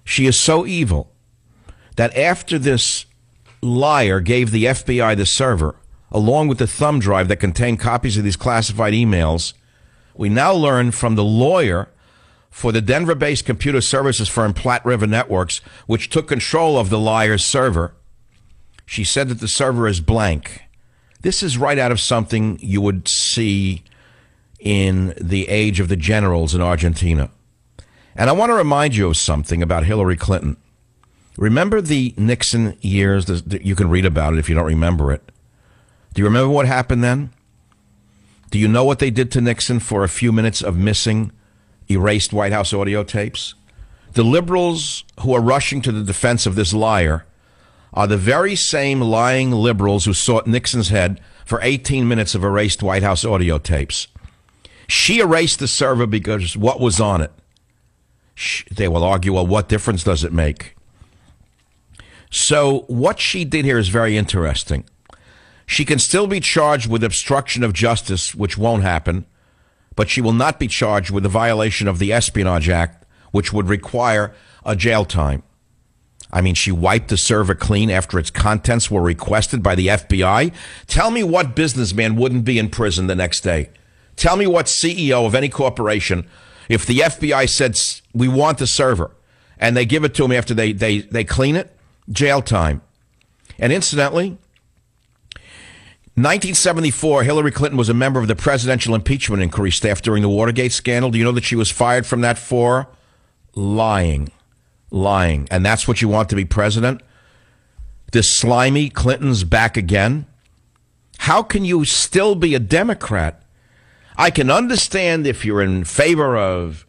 S1: She is so evil that after this liar gave the FBI the server, along with the thumb drive that contained copies of these classified emails, we now learn from the lawyer for the Denver based computer services firm Platte River Networks, which took control of the liar's server. She said that the server is blank. This is right out of something you would see in the age of the generals in Argentina. And I want to remind you of something about Hillary Clinton. Remember the Nixon years? You can read about it if you don't remember it. Do you remember what happened then? Do you know what they did to Nixon for a few minutes of missing, erased White House audio tapes? The liberals who are rushing to the defense of this liar are the very same lying liberals who sought Nixon's head for 18 minutes of erased White House audio tapes. She erased the server because what was on it? They will argue, well, what difference does it make? So, what she did here is very interesting. She can still be charged with obstruction of justice, which won't happen, but she will not be charged with a violation of the Espionage Act, which would require a jail time. I mean, she wiped the server clean after its contents were requested by the FBI. Tell me what businessman wouldn't be in prison the next day. Tell me what CEO of any corporation, if the FBI said, we want the server, and they give it to him after they, they, they clean it, jail time. And incidentally, 1974, Hillary Clinton was a member of the Presidential Impeachment Inquiry staff during the Watergate scandal. Do you know that she was fired from that for lying? Lying. And that's what you want to be president? This slimy Clinton's back again? How can you still be a Democrat? I can understand if you're in favor of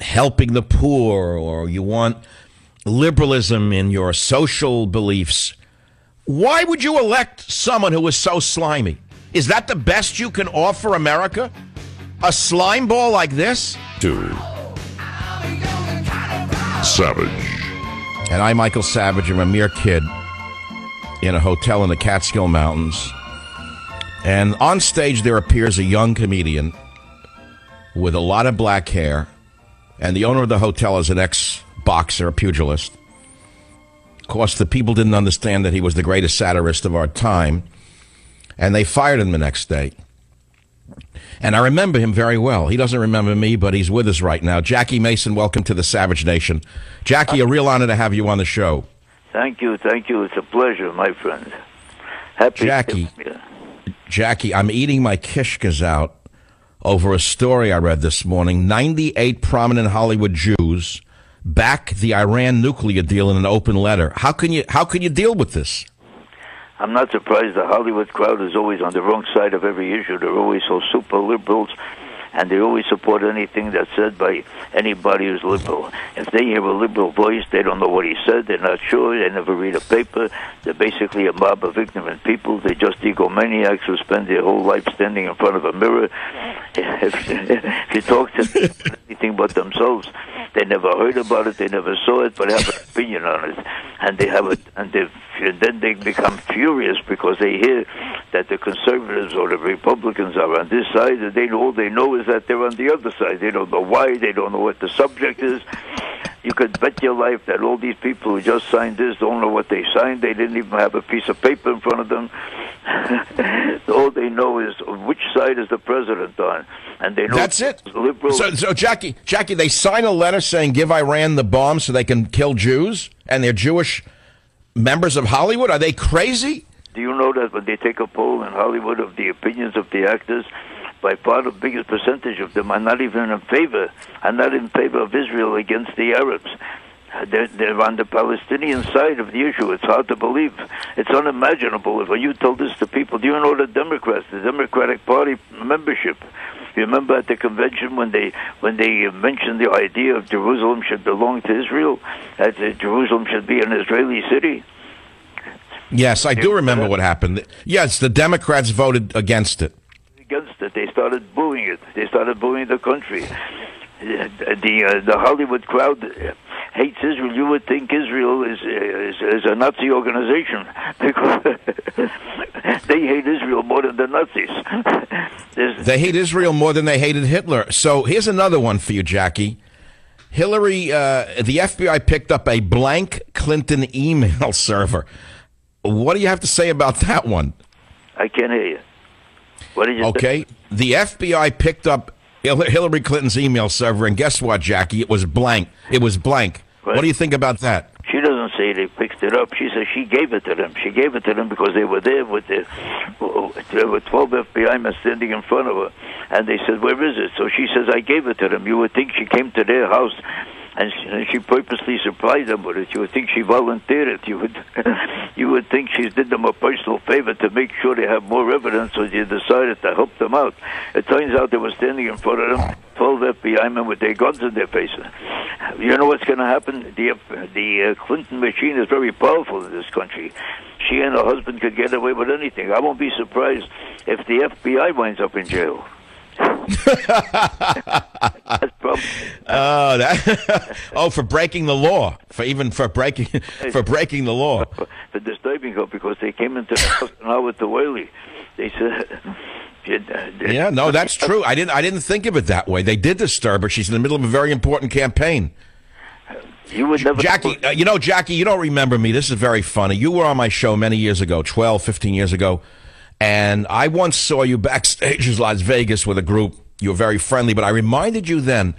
S1: helping the poor or you want liberalism in your social beliefs. Why would you elect someone who is so slimy? Is that the best you can offer America? A slime ball like this?
S10: Dude. Savage.
S1: And I, Michael Savage, am a mere kid in a hotel in the Catskill Mountains. And on stage, there appears a young comedian with a lot of black hair. And the owner of the hotel is an ex boxer, a pugilist. Of course, the people didn't understand that he was the greatest satirist of our time. And they fired him the next day. And I remember him very well. He doesn't remember me, but he's with us right now. Jackie Mason, welcome to the Savage Nation. Jackie, a real honor to have you on the show.
S15: Thank you, thank you. It's a pleasure, my friend. Happy
S1: Jackie, Jackie, I'm eating my kishkas out over a story I read this morning. 98 prominent Hollywood Jews back the Iran nuclear deal in an open letter. How can you how can you deal with this?
S15: I'm not surprised the Hollywood crowd is always on the wrong side of every issue. They're always so super liberals, and they always support anything that's said by anybody who's liberal. If they hear a liberal voice, they don't know what he said. They're not sure. They never read a paper. They're basically a mob of ignorant people. They're just egomaniacs who spend their whole life standing in front of a mirror. (laughs) If, you talk to them anything but themselves, they never heard about it. They never saw it, but have an opinion on it, and they have it, and and then they become furious because they hear that the conservatives or the Republicans are on this side, and they all they know is that they're on the other side. They don't know why. They don't know what the subject is. You could bet your life that all these people who just signed this don't know what they signed. They didn't even have a piece of paper in front of them. (laughs) all they know is which side is the president on, and they know
S1: That's it.
S15: Liberal.
S1: So, so Jackie, Jackie, they sign a letter saying give Iran the bomb so they can kill Jews, and they're Jewish members of Hollywood. Are they crazy?
S15: Do you know that when they take a poll in Hollywood of the opinions of the actors, by far the biggest percentage of them are not even in favor, are not in favor of Israel against the Arabs. They're, they're on the Palestinian side of the issue. It's hard to believe. It's unimaginable. If you told this to people, do you know the Democrats, the Democratic Party membership? You remember at the convention when they when they mentioned the idea of Jerusalem should belong to Israel, that uh, Jerusalem should be an Israeli city.
S1: Yes, I do remember what happened. Yes, the Democrats voted against it.
S15: They started booing it. They started booing the country. The the, uh, the Hollywood crowd hates Israel. You would think Israel is is, is a Nazi organization (laughs) because they hate Israel more than the Nazis.
S1: They hate Israel more than they hated Hitler. So here's another one for you, Jackie. Hillary, uh, the FBI picked up a blank Clinton email (laughs) server. What do you have to say about that one?
S15: I can't hear you. What did you say?
S1: Okay. The FBI picked up Hillary Clinton's email server, and guess what, Jackie? It was blank. It was blank. What do you think about that?
S15: She doesn't say they picked it up. She says she gave it to them. She gave it to them because they were there with the there were twelve FBI men standing in front of her, and they said, "Where is it?" So she says, "I gave it to them." You would think she came to their house. And she, and she purposely surprised them with it. You would think she volunteered it. You would, (laughs) you would think she did them a personal favor to make sure they have more evidence. So she decided to help them out. It turns out they were standing in front of them, twelve FBI men with their guns in their faces. You know what's going to happen? The the uh, Clinton machine is very powerful in this country. She and her husband could get away with anything. I won't be surprised if the FBI winds up in jail. (laughs)
S1: Oh, that, (laughs) oh, for breaking the law, for even for breaking (laughs) for breaking the law.
S15: for disturbing her because they came into the house and I with the Whaley. They said,
S1: Yeah, no, that's true. I didn't I didn't think of it that way. They did disturb her. She's in the middle of a very important campaign.
S15: You would never
S1: Jackie, uh, you know, Jackie, you don't remember me. This is very funny. You were on my show many years ago, 12, 15 years ago, and I once saw you backstage in Las Vegas with a group. You were very friendly, but I reminded you then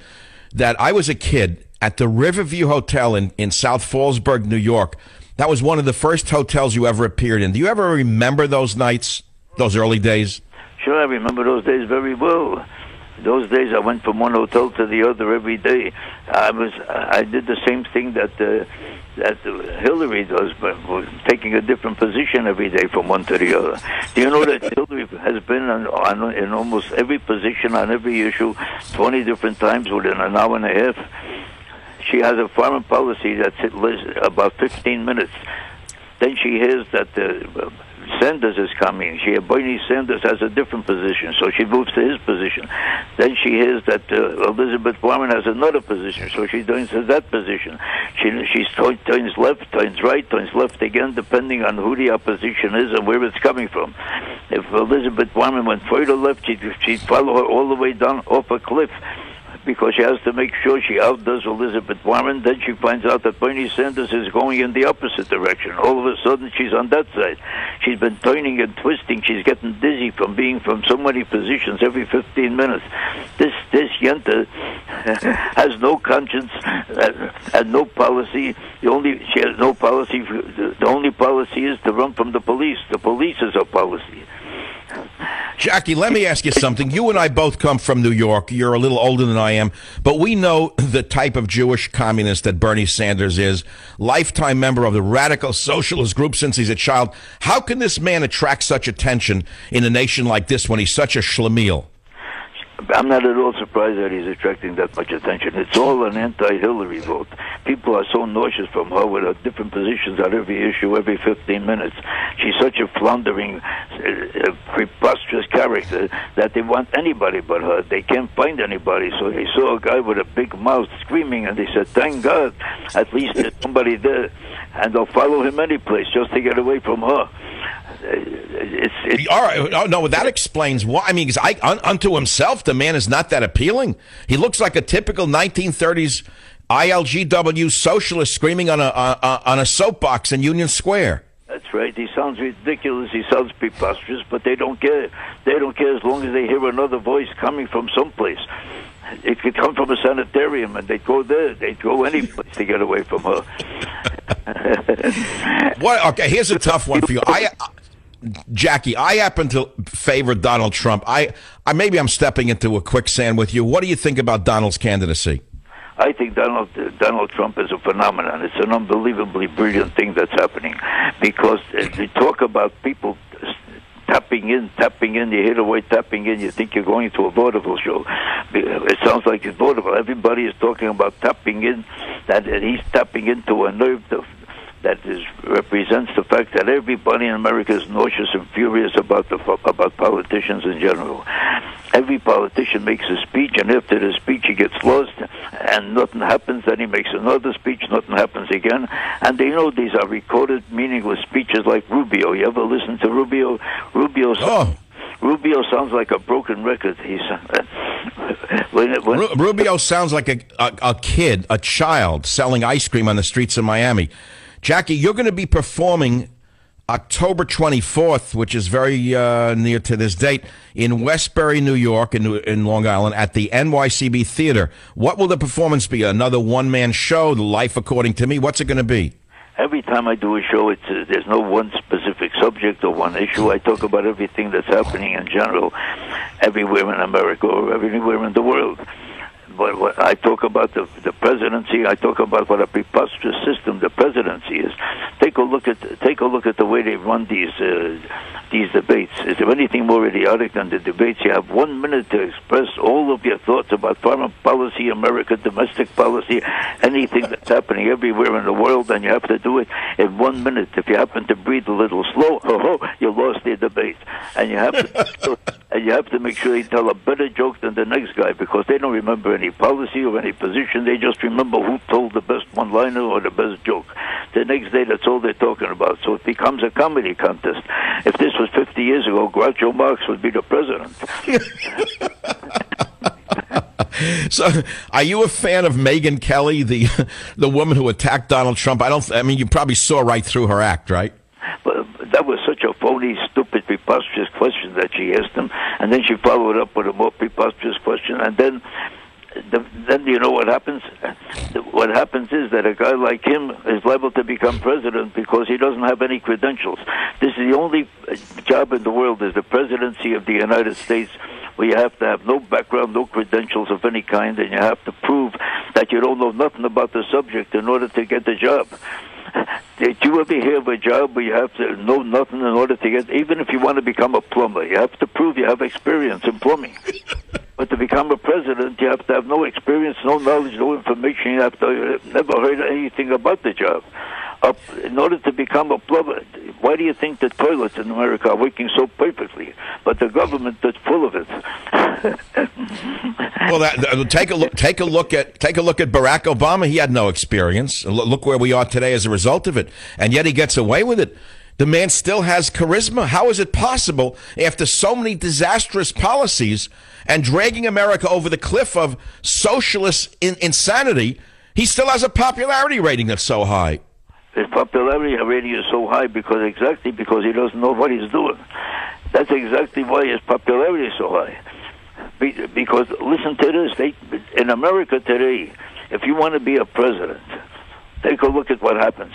S1: that I was a kid at the Riverview Hotel in, in South Fallsburg, New York. That was one of the first hotels you ever appeared in. Do you ever remember those nights, those early days?
S15: Sure, I remember those days very well. Those days, I went from one hotel to the other every day. I was, I did the same thing that uh, that Hillary does, but was taking a different position every day from one to the other. Do you know that (laughs) Hillary has been on, on in almost every position on every issue, twenty different times within an hour and a half? She has a foreign policy that's at about fifteen minutes. Then she hears that the Sanders is coming. She Bernie Sanders has a different position, so she moves to his position. Then she hears that uh, Elizabeth Warren has another position, so she turns to that position. She she turns left, turns right, turns left again, depending on who the opposition is and where it's coming from. If Elizabeth Warren went further left, she'd, she'd follow her all the way down off a cliff because she has to make sure she outdoes Elizabeth Warren. Then she finds out that Bernie Sanders is going in the opposite direction. All of a sudden, she's on that side. She's been turning and twisting. She's getting dizzy from being from so many positions every 15 minutes. This this Yenta (laughs) has no conscience and, and no policy. The only she has no policy. The only policy is to run from the police. The police is her policy.
S1: Jackie, let me ask you something. You and I both come from New York. You're a little older than I am, but we know the type of Jewish communist that Bernie Sanders is. Lifetime member of the radical socialist group since he's a child. How can this man attract such attention in a nation like this when he's such a schlemiel?
S15: I'm not at all surprised that he's attracting that much attention. It's all an anti-Hillary vote. People are so nauseous from her with her different positions on every issue every 15 minutes. She's such a floundering, uh, preposterous character that they want anybody but her. They can't find anybody, so they saw a guy with a big mouth screaming, and they said, "Thank God, at least there's somebody there," and they'll follow him any place just to get away from her it's, it's
S1: all right. Oh, no, that explains why. I mean, I, un, unto himself, the man is not that appealing. He looks like a typical 1930s ILGW socialist screaming on a uh, on a soapbox in Union Square.
S15: That's right. He sounds ridiculous. He sounds preposterous, but they don't care. They don't care as long as they hear another voice coming from someplace. It could come from a sanitarium, and they'd go there. They'd go any place to get away from her. (laughs)
S1: what? Okay, here's a tough one for you. I, Jackie, I happen to favor Donald Trump. I, I maybe I'm stepping into a quicksand with you. What do you think about Donald's candidacy?
S15: I think Donald Donald Trump is a phenomenon. It's an unbelievably brilliant thing that's happening because uh, they talk about people tapping in, tapping in. You hear the word tapping in, you think you're going to a vaudeville show. It sounds like it's vaudeville. Everybody is talking about tapping in, that he's tapping into a nerve that is represents the fact that everybody in America is nauseous and furious about the about politicians in general. Every politician makes a speech, and after the speech he gets lost, and nothing happens. Then he makes another speech, nothing happens again. And they know these are recorded, meaningless speeches like Rubio. You ever listen to Rubio? Rubio.
S1: Oh.
S15: Rubio sounds like a broken record. He's (laughs)
S1: when, when, Rubio sounds like a, a, a kid, a child selling ice cream on the streets of Miami. Jackie, you're going to be performing October 24th, which is very uh, near to this date, in Westbury, New York, in, in Long Island, at the NYCB Theater. What will the performance be? Another one man show, The Life According to Me? What's it going to be?
S15: Every time I do a show, it's uh, there's no one specific subject or one issue. I talk about everything that's happening in general, everywhere in America or everywhere in the world what, what I talk about the the presidency. I talk about what a preposterous system the presidency is. Take a look at take a look at the way they run these uh, these debates. Is there anything more idiotic than the debates? You have one minute to express all of your thoughts about foreign policy, America, domestic policy, anything that's happening everywhere in the world, and you have to do it in one minute. If you happen to breathe a little slow, (laughs) oh you lost the debate, and you have to and you have to make sure you tell a better joke than the next guy because they don't remember any policy or any position. They just remember who told the best one-liner or the best joke. The next day, that's all they're talking about. So it becomes a comedy contest. If this was 50 years ago, Groucho Marx would be the president. (laughs)
S1: so, are you a fan of Megyn Kelly, the (laughs) the woman who attacked Donald Trump? I don't. I mean, you probably saw right through her act, right?
S15: But that was such a phony, stupid, preposterous question that she asked him, and then she followed up with a more preposterous question, and then the, then you know what happens? What happens is that a guy like him is liable to become president because he doesn't have any credentials. This is the only uh, job in the world is the presidency of the United States where you have to have no background, no credentials of any kind, and you have to prove that you don't know nothing about the subject in order to get the job. Did you ever hear of a job where you have to know nothing in order to get, even if you want to become a plumber, you have to prove you have experience in plumbing. (laughs) But to become a president, you have to have no experience, no knowledge, no information. You have to uh, never heard anything about the job. Up in order to become a plumber. Why do you think the toilets in America are working so perfectly, but the government is full of it?
S1: well, that, that- take a look. Take a look at take a look at Barack Obama. He had no experience. Look where we are today as a result of it, and yet he gets away with it. The man still has charisma. How is it possible after so many disastrous policies and dragging America over the cliff of socialist in- insanity? He still has a popularity rating that's so high.
S15: His popularity rating is so high because exactly because he doesn't know what he's doing. That's exactly why his popularity is so high. Be- Because listen to this: they, in America today, if you want to be a president, take a look at what happens.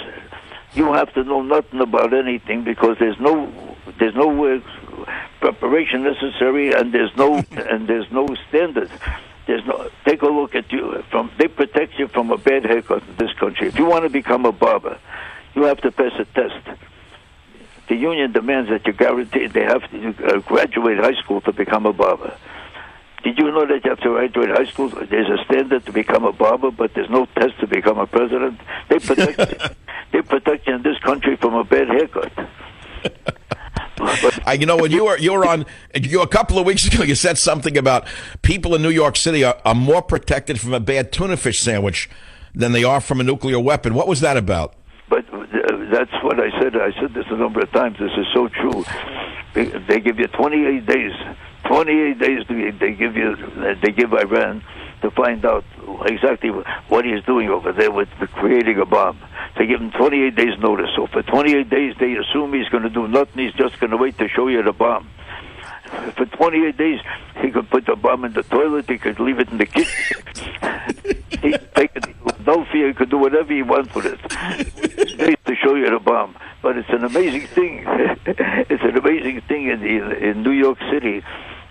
S15: You have to know nothing about anything because there's no there's no uh, preparation necessary, and there's no (laughs) and there's no standard. There's no. Take a look at you. From they protect you from a bad haircut in this country. If you want to become a barber, you have to pass a test. The union demands that you guarantee they have to uh, graduate high school to become a barber. Did you know that you have to graduate high school? There's a standard to become a barber, but there's no test to become a president. They protect (laughs) they protect you in this country from a bad haircut. (laughs)
S1: I, you know, when you were you were on you a couple of weeks ago, you said something about people in New York City are, are more protected from a bad tuna fish sandwich than they are from a nuclear weapon. What was that about?
S15: But uh, that's what I said. I said this a number of times. This is so true. They, give you 28 days. 28 days they give you. They give Iran to find out exactly what he's doing over there with the creating a bomb. They give him 28 days notice. So for 28 days, they assume he's going to do nothing. He's just going to wait to show you the bomb. For 28 days, he could put the bomb in the toilet. He could leave it in the kitchen. (laughs) he take it no fear. He could do whatever he wants with it. Days to show you the bomb. But it's an amazing thing. (laughs) it's an amazing thing in, in in New York City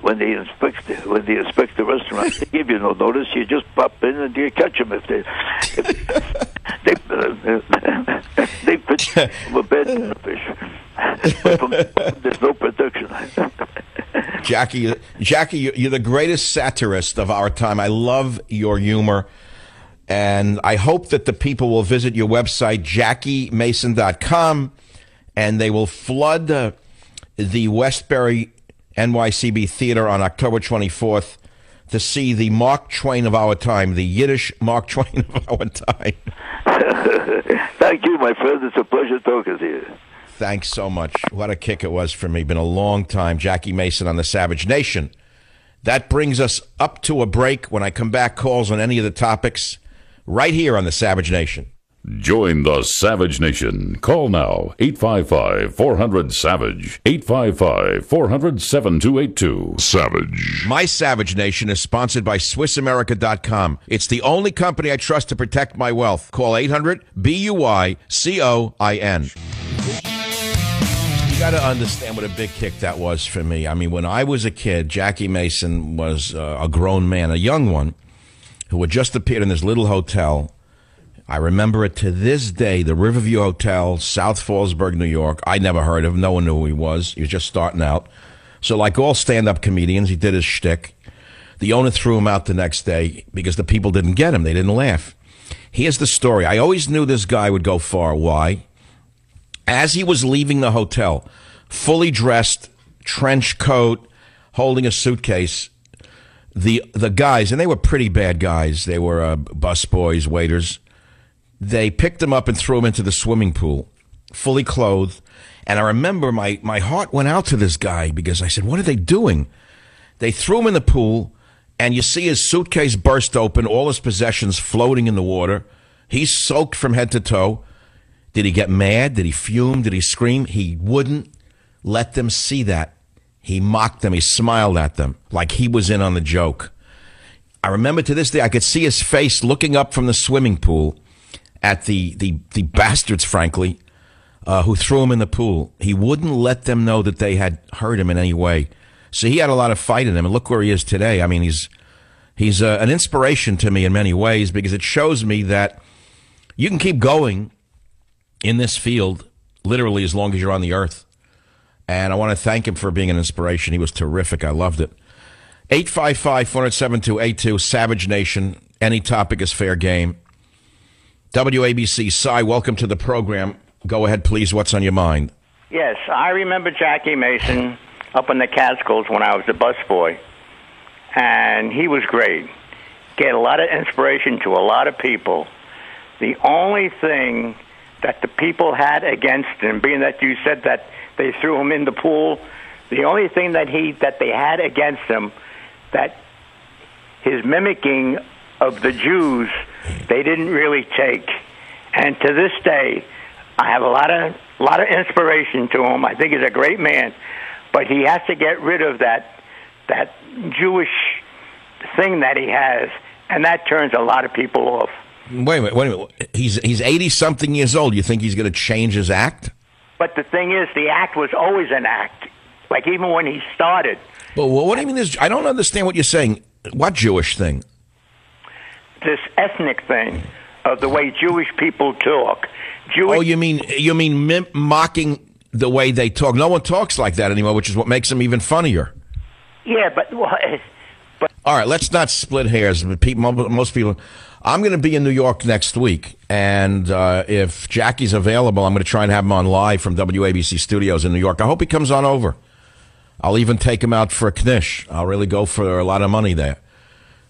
S15: when they inspect when they inspect the restaurant. They give you no notice. You just pop in and you catch them if they if they uh, (laughs) they put (laughs) from a bed fish. From, there's no protection.
S1: Jackie, Jackie, you- you're the greatest satirist of our time. I love your humor. And I hope that the people will visit your website, jackiemason.com, and they will flood uh, the Westbury NYCB Theater on October 24th to see the Mark Twain of our time, the Yiddish Mark (laughs) Twain of our time. (laughs)
S15: Thank you, my friend. It's a pleasure talking to you.
S1: Thanks so much. What a kick it was for me. Been a long time. Jackie Mason on the Savage Nation. That brings us up to a break. When I come back, calls on any of the topics right here on the Savage Nation.
S10: Join the Savage Nation. Call now 855 400 Savage. 855 400 7282. Savage.
S1: My Savage Nation is sponsored by SwissAmerica.com. It's the only company I trust to protect my wealth. Call 800 B U Y C O I N. You got to understand what a big kick that was for me. I mean, when I was a kid, Jackie Mason was uh, a grown man, a young one, who had just appeared in this little hotel. I remember it to this day, the Riverview Hotel, South Fallsburg, New York. I never heard of him. No one knew who he was. He was just starting out. So, like all stand up comedians, he did his shtick. The owner threw him out the next day because the people didn't get him. They didn't laugh. Here's the story. I always knew this guy would go far. Why? As he was leaving the hotel, fully dressed, trench coat, holding a suitcase, the the guys, and they were pretty bad guys. They were uh, bus boys, waiters. They picked him up and threw him into the swimming pool, fully clothed. And I remember my, my heart went out to this guy because I said, What are they doing? They threw him in the pool, and you see his suitcase burst open, all his possessions floating in the water. He's soaked from head to toe. Did he get mad? Did he fume? Did he scream? He wouldn't let them see that. He mocked them. He smiled at them like he was in on the joke. I remember to this day, I could see his face looking up from the swimming pool at the, the, the bastards, frankly, uh, who threw him in the pool. He wouldn't let them know that they had hurt him in any way. So he had a lot of fight in him. And look where he is today. I mean, he's, he's uh, an inspiration to me in many ways because it shows me that you can keep going in this field literally as long as you're on the earth. And I want to thank him for being an inspiration. He was terrific. I loved it. 855 407 Savage Nation. Any topic is fair game. WABC, Cy, welcome to the program. Go ahead, please. What's on your mind?
S16: Yes, I remember Jackie Mason up in the Catskills when I was a busboy, and he was great. Get a lot of inspiration to a lot of people. The only thing that the people had against him, being that you said that they threw him in the pool, the only thing that he that they had against him that his mimicking of the Jews they didn't really take. And to this day, I have a lot of a lot of inspiration to him. I think he's a great man, but he has to get rid of that that Jewish thing that he has, and that turns a lot of people off.
S1: Wait a minute. Wait a minute. He's he's eighty something years old. You think he's going to change his act?
S16: But the thing is, the act was always an act. Like even when he started,
S1: But what, what do you mean? This, I don't understand what you're saying. What Jewish thing?
S16: This ethnic thing of the way Jewish people talk. Jewish
S1: Oh, you mean you mean mim- mocking the way they talk? No one talks like that anymore, which is what makes them even funnier.
S16: Yeah, but well, (laughs) but
S1: All right, let's not split hairs. Most people. I'm going to be in New York next week, and uh, if Jackie's available, I'm going to try and have him on live from WABC Studios in New York. I hope he comes on over. I'll even take him out for a knish. I'll really go for a lot of money there.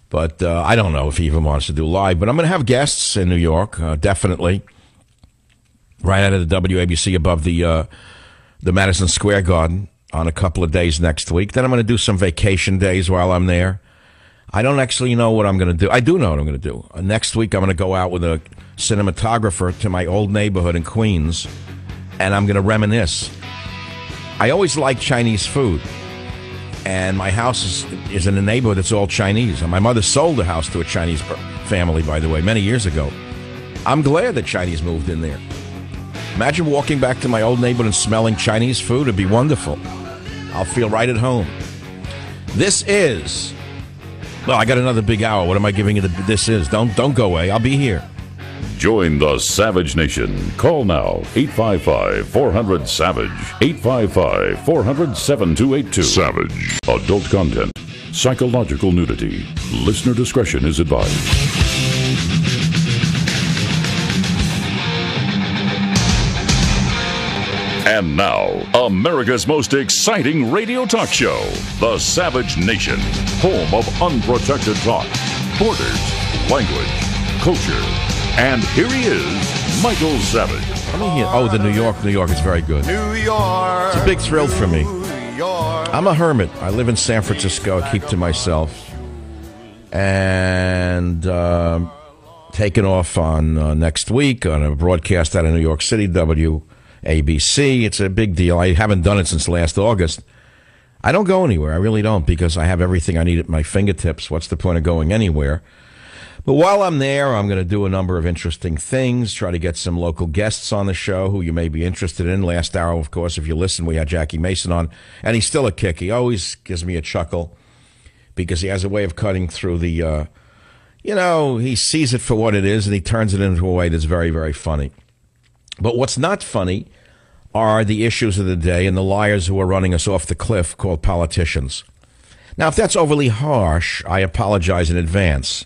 S1: But uh, I don't know if he even wants to do live. But I'm going to have guests in New York, uh, definitely. Right out of the WABC above the uh, the Madison Square Garden on a couple of days next week. Then I'm going to do some vacation days while I'm there. I don't actually know what I'm going to do. I do know what I'm going to do. Uh, next week, I'm going to go out with a cinematographer to my old neighborhood in Queens, and I'm going to reminisce. I always like Chinese food, and my house is, is in a neighborhood that's all Chinese. And my mother sold the house to a Chinese family, by the way, many years ago. I'm glad that Chinese moved in there. Imagine walking back to my old neighborhood and smelling Chinese food. It'd be wonderful. I'll feel right at home. This is. Well, I got another big hour. What am I giving you? The, this is. Don't don't go away. I'll be here.
S10: Join the Savage Nation. Call now 855 400 Savage. 855 400 7282. Savage. Adult content. Psychological nudity. Listener discretion is advised. And now, America's most exciting radio talk show, The Savage Nation, home of unprotected talk, borders, language, culture. And here he is, Michael Savage.
S1: Let me hear. Oh, the New York, New York is very good.
S17: New York.
S1: It's a big thrill for me. I'm a hermit. I live in San Francisco. I keep to myself. And uh, taking off on uh, next week on a broadcast out of New York City, WABC. It's a big deal. I haven't done it since last August. I don't go anywhere. I really don't because I have everything I need at my fingertips. What's the point of going anywhere? But while I'm there, I'm going to do a number of interesting things, try to get some local guests on the show who you may be interested in. Last hour, of course, if you listen, we had Jackie Mason on, and he's still a kick. He always gives me a chuckle because he has a way of cutting through the, uh, you know, he sees it for what it is and he turns it into a way that's very, very funny. But what's not funny are the issues of the day and the liars who are running us off the cliff called politicians. Now, if that's overly harsh, I apologize in advance.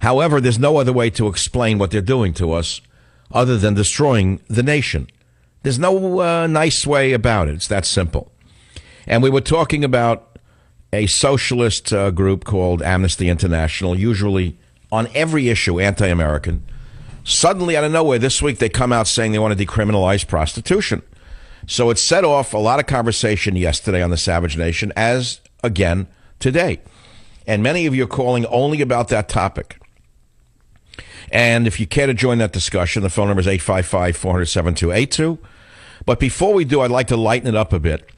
S1: However, there's no other way to explain what they're doing to us other than destroying the nation. There's no uh, nice way about it. It's that simple. And we were talking about a socialist uh, group called Amnesty International, usually on every issue anti American. Suddenly, out of nowhere, this week they come out saying they want to decriminalize prostitution. So it set off a lot of conversation yesterday on the Savage Nation, as again today. And many of you are calling only about that topic. And if you care to join that discussion, the phone number is 855 400 7282. But before we do, I'd like to lighten it up a bit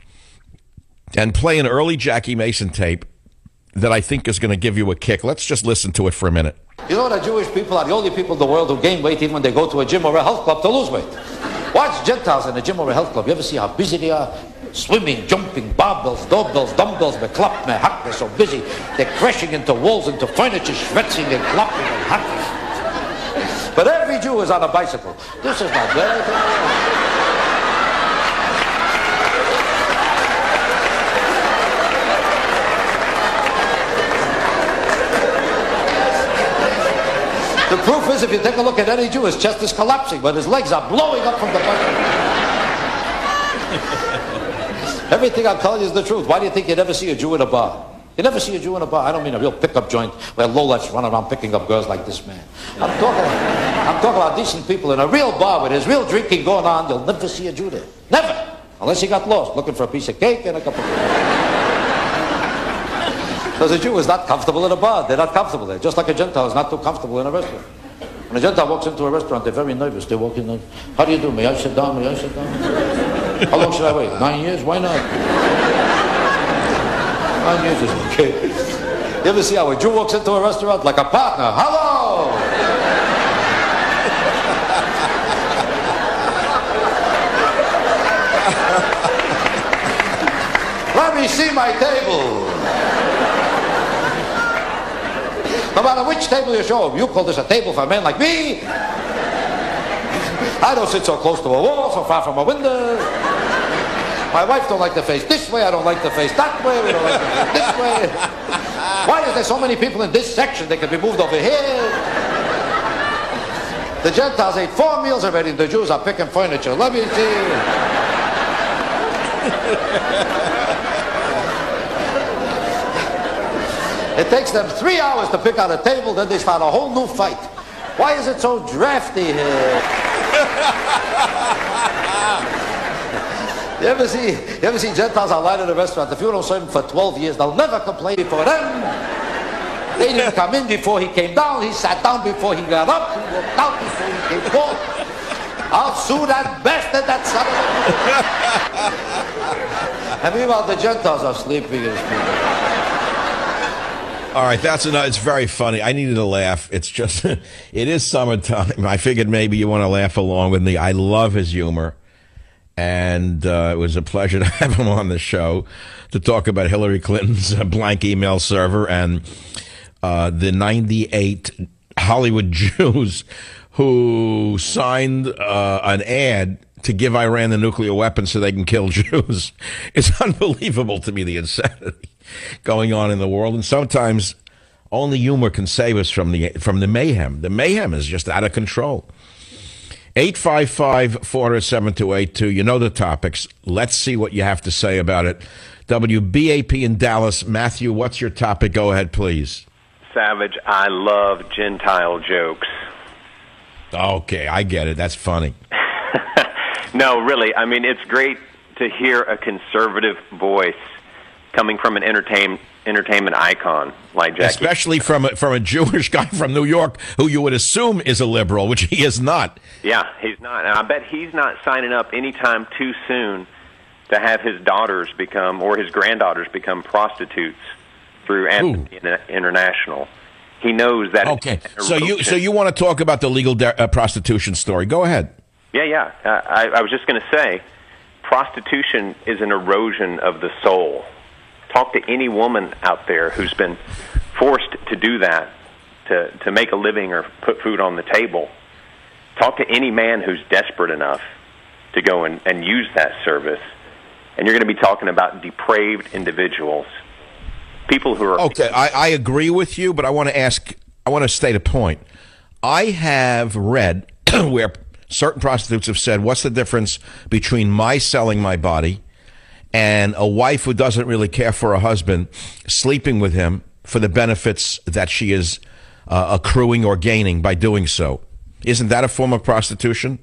S1: and play an early Jackie Mason tape that I think is going to give you a kick. Let's just listen to it for a minute.
S17: You know that Jewish people are the only people in the world who gain weight even when they go to a gym or a health club to lose weight. Watch Gentiles in a gym or a health club. You ever see how busy they are? Swimming, jumping, barbells, doorbells, dumbbells, beklap, mehak. They're so busy. They're crashing into walls, into furniture, schwitzing and clapping and hacking. But every Jew is on a bicycle. This is not good. The proof is, if you take a look at any Jew, his chest is collapsing, but his legs are blowing up from the butt. (laughs) Everything I'm telling you is the truth. Why do you think you never see a Jew in a bar? You never see a Jew in a bar. I don't mean a real pickup joint where lowlifes run around picking up girls like this man. I'm talking, I'm talking about decent people in a real bar where there's real drinking going on. You'll never see a Jew there. Never. Unless he got lost looking for a piece of cake and a cup of Because a Jew is not comfortable in a bar. They're not comfortable there. Just like a Gentile is not too comfortable in a restaurant. When a Gentile walks into a restaurant, they're very nervous. They walk in like, how do you do? May I sit down? May I sit down? How long should I wait? Nine years? Why not? Is okay. You ever see how a Jew walks into a restaurant like a partner? Hello! (laughs) Let me see my table. No matter which table you show him, you call this a table for a man like me? I don't sit so close to a wall, so far from a window. My wife don't like the face this way, I don't like the face that way, we don't like to face this way. Why is there so many people in this section? They could be moved over here. The Gentiles ate four meals already, the Jews are picking furniture. Let me see. It takes them three hours to pick out a table, then they start a whole new fight. Why is it so drafty here? You ever see you ever see Gentiles online in a restaurant? If you don't serve them for 12 years, they'll never complain before them. They didn't (laughs) come in before he came down. He sat down before he got up. He walked out before he came forth. I'll sue that bastard, that son of a... and meanwhile, the Gentiles are sleeping and sleeping.
S1: All right, that's enough. It's very funny. I needed a laugh. It's just, (laughs) it is summertime. I figured maybe you want to laugh along with me. I love his humor. And uh, it was a pleasure to (laughs) have him on the show to talk about Hillary Clinton's uh, blank email server and uh, the 98 Hollywood (laughs) Jews who signed uh, an ad to give Iran the nuclear weapon so they can kill (laughs) Jews. It's unbelievable to me, the insanity going on in the world. And sometimes only humor can save us from the, from the mayhem. The mayhem is just out of control. 855 407 You know the topics. Let's see what you have to say about it. WBAP in Dallas. Matthew, what's your topic? Go ahead, please.
S18: Savage, I love Gentile jokes.
S1: Okay, I get it. That's funny. (laughs)
S18: no, really. I mean, it's great to hear a conservative voice coming from an entertain, entertainment icon like Jackie.
S1: Especially from a, from a Jewish guy from New York who you would assume is a liberal, which he is not.
S18: Yeah, he's not. And I bet he's not signing up anytime too soon to have his daughters become or his granddaughters become prostitutes through Amnesty International. He knows that.
S1: Okay, so you so you want to talk about the legal de- uh, prostitution story? Go ahead.
S18: Yeah, yeah. Uh, I, I was just going to say, prostitution is an erosion of the soul. Talk to any woman out there who's been forced to do that to to make a living or put food on the table. Talk to any man who's desperate enough to go and, and use that service, and you're going to be talking about depraved individuals people who are
S1: okay. I, I agree with you, but I want to ask. I want to state a point. I have read (clears throat) where certain prostitutes have said, "What's the difference between my selling my body and a wife who doesn't really care for a husband sleeping with him for the benefits that she is uh, accruing or gaining by doing so?" Isn't that a form of prostitution?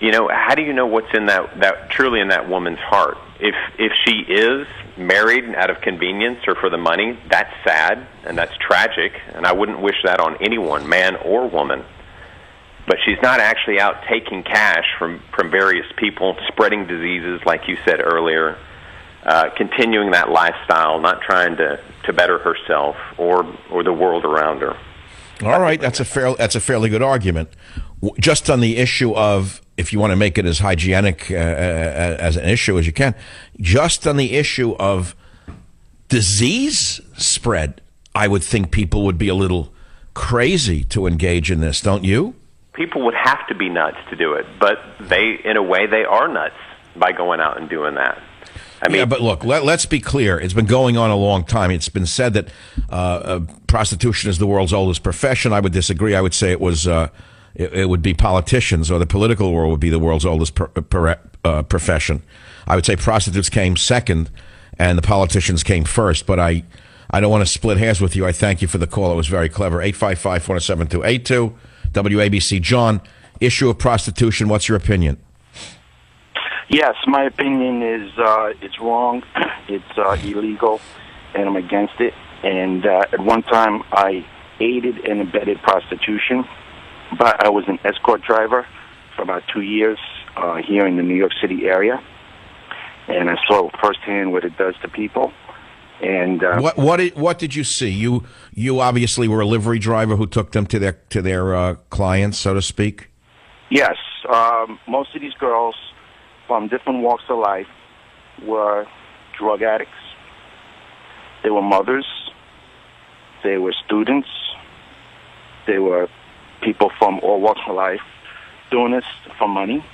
S18: You know, how do you know what's in that that truly in that woman's heart? If if she is married out of convenience or for the money, that's sad and that's tragic, and I wouldn't wish that on anyone, man or woman. But she's not actually out taking cash from from various people, spreading diseases, like you said earlier, uh, continuing that lifestyle, not trying to to better herself or or the world around her.
S1: All right, that's a fair that's a fairly good argument. Just on the issue of if you want to make it as hygienic uh, uh, as an issue as you can, just on the issue of disease spread, I would think people would be a little crazy to engage in this, don't you?
S18: People would have to be nuts to do it, but they, in a way, they are nuts by going out and doing that. I mean,
S1: yeah, but look, let, us be clear. It's been going on a long time. It's been said that uh, uh, prostitution is the world's oldest profession. I would disagree. I would say it was. Uh, it, it, would be politicians or the political world would be the world's oldest per, per, uh, profession. I would say prostitutes came second, and the politicians came first. But I, I don't want to split hairs with you. I thank you for the call. It was very clever. 855 472 WABC. John, issue of prostitution. What's your opinion?
S19: Yes, my opinion is uh, it's wrong. (clears throat) It's uh, illegal, and I'm against it. And uh, at one time, I aided and abetted prostitution, but I was an escort driver for about two years uh, here in the New York City area, and I saw firsthand what it does to people. And uh,
S1: what what did, what did you see? You you obviously were a livery driver who took them to their to their uh, clients, so to speak.
S19: Yes, um, most of these girls from different walks of life were drug addicts. They were mothers. They were students. They were people from all walks of life doing this for money.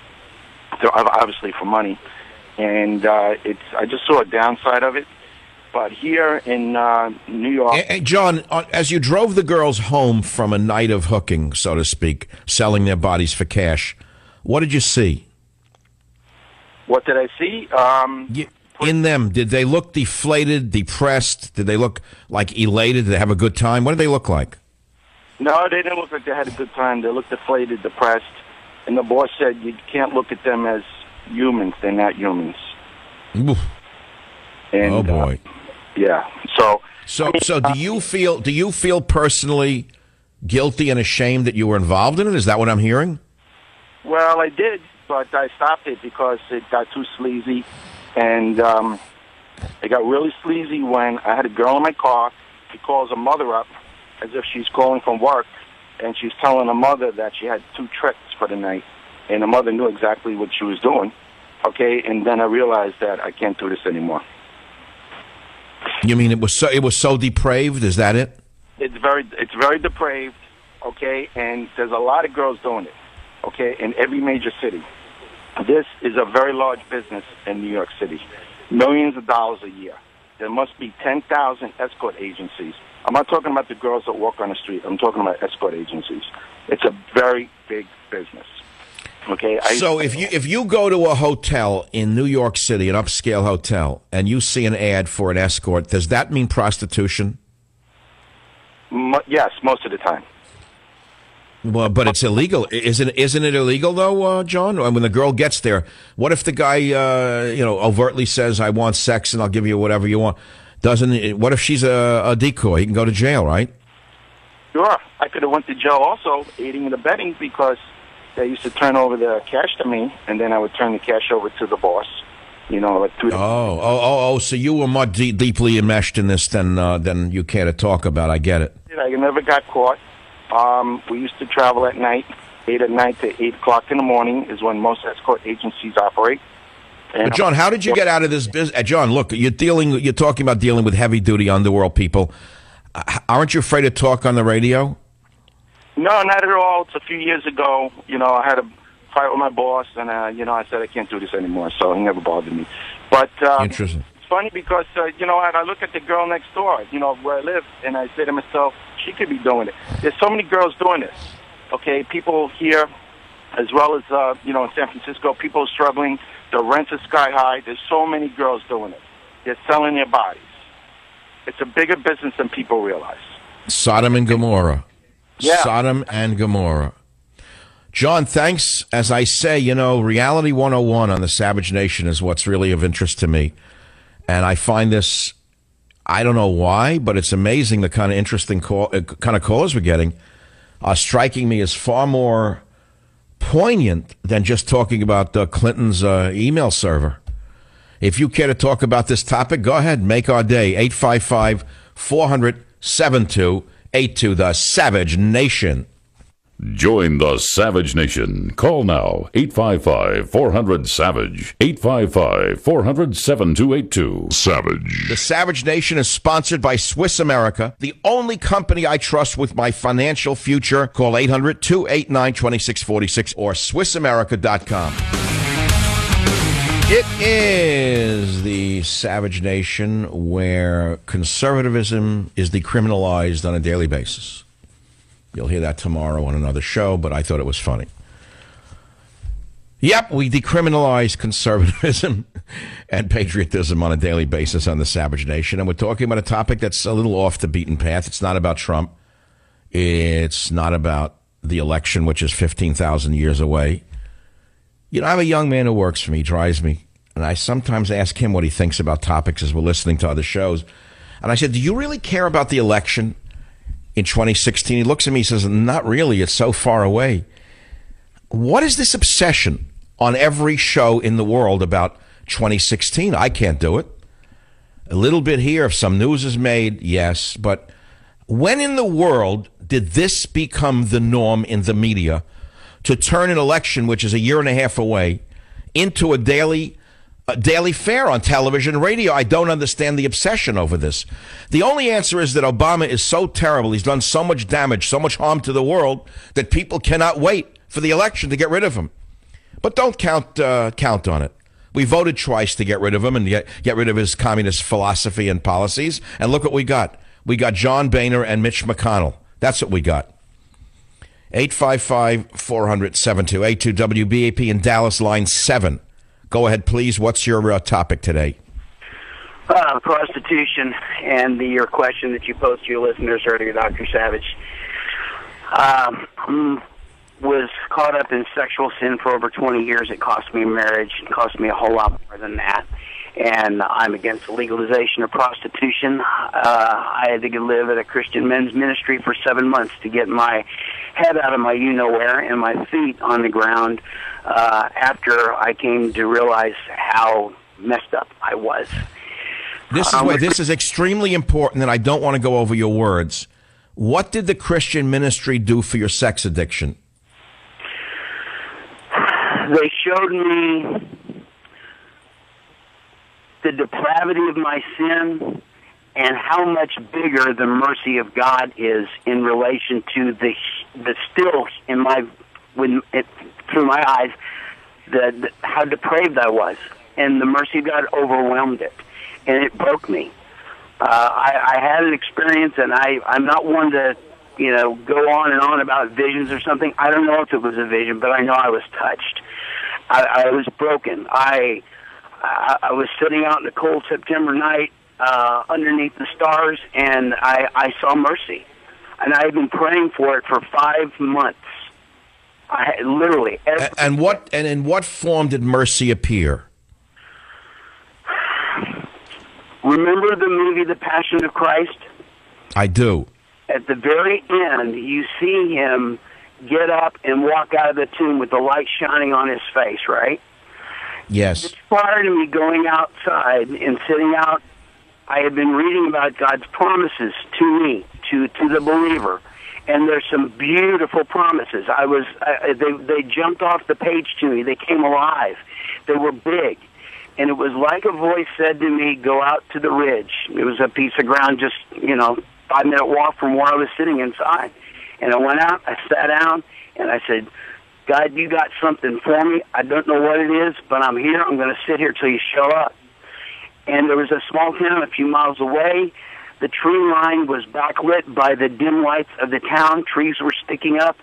S19: They're obviously for money, and uh, it's. I just saw a downside of it. But here in uh, New York,
S1: hey, hey, John, uh, as you drove the girls home from a night of hooking, so to speak, selling their bodies for cash, what did you see?
S19: What did I see? Um,
S1: in them, did they look deflated, depressed? Did they look like elated? Did they have a good time? What did they look like?
S19: No, they didn't look like they had a good time. They looked deflated, depressed. And the boss said you can't look at them as humans. They're not humans.
S1: Oof.
S19: And,
S1: oh boy.
S19: Uh, yeah. So.
S1: So, I mean, so do you feel? Do you feel personally guilty and ashamed that you were involved in it? Is that what I'm hearing?
S19: Well, I did but I stopped it because it got too sleazy, and um, it got really sleazy when I had a girl in my car. She calls her mother up as if she's calling from work, and she's telling her mother that she had two tricks for the night, and the mother knew exactly what she was doing. Okay, and then I realized that I can't do this anymore.
S1: You mean it was so it was so depraved? Is that it?
S19: It's very it's very depraved. Okay, and there's a lot of girls doing it okay, in every major city. This is a very large business in New York City, millions of dollars a year. There must be 10,000 escort agencies. I'm not talking about the girls that walk on the street. I'm talking about escort agencies. It's a very big business. Okay.
S1: I, so if you if you go to a hotel in New York City, an upscale hotel, and you see an ad for an escort, does that mean prostitution?
S19: yes, most of the time.
S1: Well, but it's illegal, isn't isn't it illegal though, uh, John? When the girl gets there, what if the guy, uh, you know, overtly says, "I want sex and I'll give you whatever you want"? Doesn't what if she's a, a decoy? He can go to jail, right?
S19: Sure, I could have went to jail also, aiding and abetting, because they used to turn over the cash to me, and then I would turn the cash over to the boss. You know, like
S1: to. Oh, oh, oh, oh! So you were more de- deeply enmeshed in this than uh, than you care to talk about. I get it.
S19: I never got caught. Um, we used to travel at night, 8 at night to 8 o'clock in the morning is when most escort agencies operate.
S1: And but John, how did you get out of this business? Uh, John, look, you're dealing. You're talking about dealing with heavy duty underworld people. Uh, aren't you afraid to talk on the radio?
S19: No, not at all. It's a few years ago. You know, I had a fight with my boss, and uh, you know, I said I can't do this anymore. So he never bothered me. But uh,
S1: interesting.
S19: It's funny because uh, you know, I look at the girl next door, you know, where I live, and I say to myself, she could be doing it. There's so many girls doing this. Okay, people here, as well as uh, you know in San Francisco, people are struggling. The rents are sky high. There's so many girls doing it. They're selling their bodies. It's a bigger business than people realize.
S1: Sodom and Gomorrah.
S19: Yeah.
S1: Sodom and Gomorrah. John, thanks. As I say, you know, Reality 101 on the Savage Nation is what's really of interest to me. And I find this I don't know why, but it's amazing the kind of interesting call, uh, kind of calls we're getting. are striking me as far more poignant than just talking about uh, Clinton's uh, email server. If you care to talk about this topic, go ahead, make our day. 855 400 7282, The Savage Nation.
S10: Join the Savage Nation. Call now 855 400 Savage. 855 400 7282. Savage.
S1: The Savage Nation is sponsored by Swiss America, the only company I trust with my financial future. Call 800 289 2646 or SwissAmerica.com. It is the savage nation where conservatism is decriminalized on a daily basis. You'll hear that tomorrow on another show, but I thought it was funny. Yep, we decriminalize conservatism (laughs) and patriotism on a daily basis on the Savage Nation. And we're talking about a topic that's a little off the beaten path. It's not about Trump. It's not about the election, which is 15,000 years away. You know, I have a young man who works for me, drives me, and I sometimes ask him what he thinks about topics as we're listening to other shows. And I said, Do you really care about the election in 2016? He looks at me and says, Not really. It's so far away. What is this obsession on every show in the world about 2016? I can't do it. A little bit here, if some news is made, yes. But when in the world did this become the norm in the media to turn an election, which is a year and a half away, into a daily a daily fare on television and radio. I don't understand the obsession over this. The only answer is that Obama is so terrible. He's done so much damage, so much harm to the world that people cannot wait for the election to get rid of him. But don't count uh, count on it. We voted twice to get rid of him and get, get rid of his communist philosophy and policies. And look what we got. We got John Boehner and Mitch McConnell. That's what we got. 855 400 7282 WBAP in Dallas, line 7. Go ahead, please. What's your uh, topic today?
S20: Uh, prostitution and the, your question that you posed to your listeners earlier, Dr. Savage. Um, mm, was caught up in sexual sin for over 20 years. It cost me marriage. It cost me a whole lot more than that. And I'm against the legalization of prostitution. Uh, I had to live at a Christian men's ministry for seven months to get my head out of my you know where and my feet on the ground uh, after I came to realize how messed up I was.
S1: This is
S20: Um,
S1: where this is extremely important, and I don't want to go over your words. What did the Christian ministry do for your sex addiction?
S20: they showed me the depravity of my sin and how much bigger the mercy of God is in relation to the the still in my when it through my eyes the, the how depraved I was and the mercy of God overwhelmed it and it broke me. Uh, I, I had an experience and I I'm not one to you know go on and on about visions or something. I don't know if it was a vision, but I know I was touched. I, I was broken. I, I I was sitting out in a cold September night uh, underneath the stars, and I, I saw mercy, and I had been praying for it for five months. I had, literally every,
S1: And what and in what form did mercy appear?
S20: remember the movie The Passion of Christ.
S1: I do.
S20: At the very end, you see him get up and walk out of the tomb with the light shining on his face, right?
S1: Yes.
S20: prior to me going outside and sitting out, I had been reading about God's promises to me, to to the believer, and there's some beautiful promises. I was I, they they jumped off the page to me. They came alive. They were big, and it was like a voice said to me, "Go out to the ridge." It was a piece of ground just you know five minute walk from where I was sitting inside, and I went out. I sat down, and I said. God, you got something for me. I don't know what it is, but I'm here. I'm going to sit here till you show up. And there was a small town a few miles away. The tree line was backlit by the dim lights of the town. Trees were sticking up.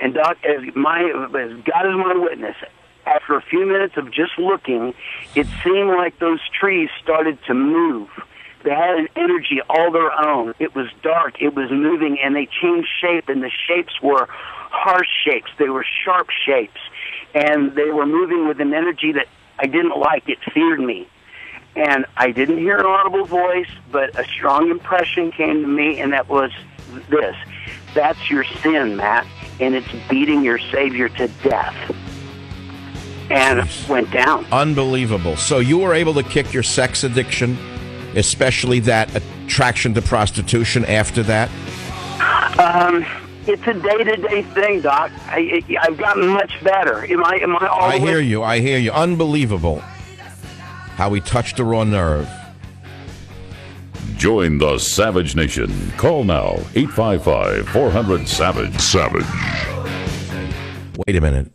S20: And Doc, as my as God is my witness, after a few minutes of just looking, it seemed like those trees started to move. They had an energy all their own. It was dark. It was moving, and they changed shape, and the shapes were harsh shapes. They were sharp shapes, and they were moving with an energy that I didn't like. It feared me. And I didn't hear an audible voice, but a strong impression came to me, and that was this. That's your sin, Matt, and it's beating your Savior to death. And it went down.
S1: Unbelievable. So you were able to kick your sex addiction, especially that attraction to prostitution after that?
S20: Um, it's a day-to-day thing, Doc. I, I, I've gotten much better. Am I? Am I all
S1: I
S20: the way-
S1: hear you. I hear you. Unbelievable. How he touched a raw nerve.
S10: Join the Savage Nation. Call now 855 400 Savage. Savage.
S1: Wait a minute.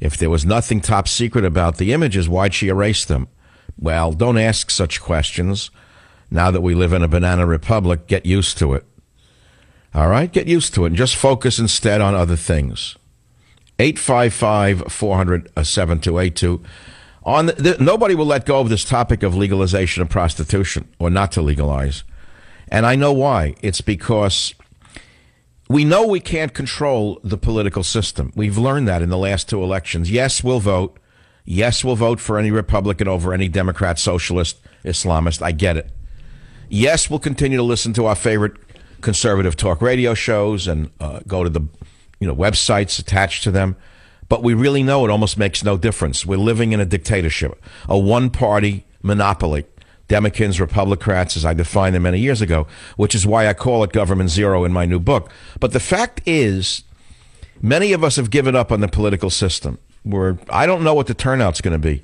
S1: If there was nothing top secret about the images, why'd she erase them? Well, don't ask such questions. Now that we live in a banana republic, get used to it. All right? Get used to it and just focus instead on other things. 855 400 7282. On nobody will let go of this topic of legalization of prostitution or not to legalize. And I know why. It's because we know we can't control the political system. We've learned that in the last two elections. Yes, we'll vote. Yes, we'll vote for any Republican over any Democrat, socialist, Islamist. I get it. Yes, we'll continue to listen to our favorite conservative talk radio shows and uh, go to the you know websites attached to them. But we really know it almost makes no difference. We're living in a dictatorship, a one party monopoly. Democrats, Republicans, as I defined them many years ago, which is why I call it government zero in my new book. But the fact is, many of us have given up on the political system. We're, I don't know what the turnout's going to be.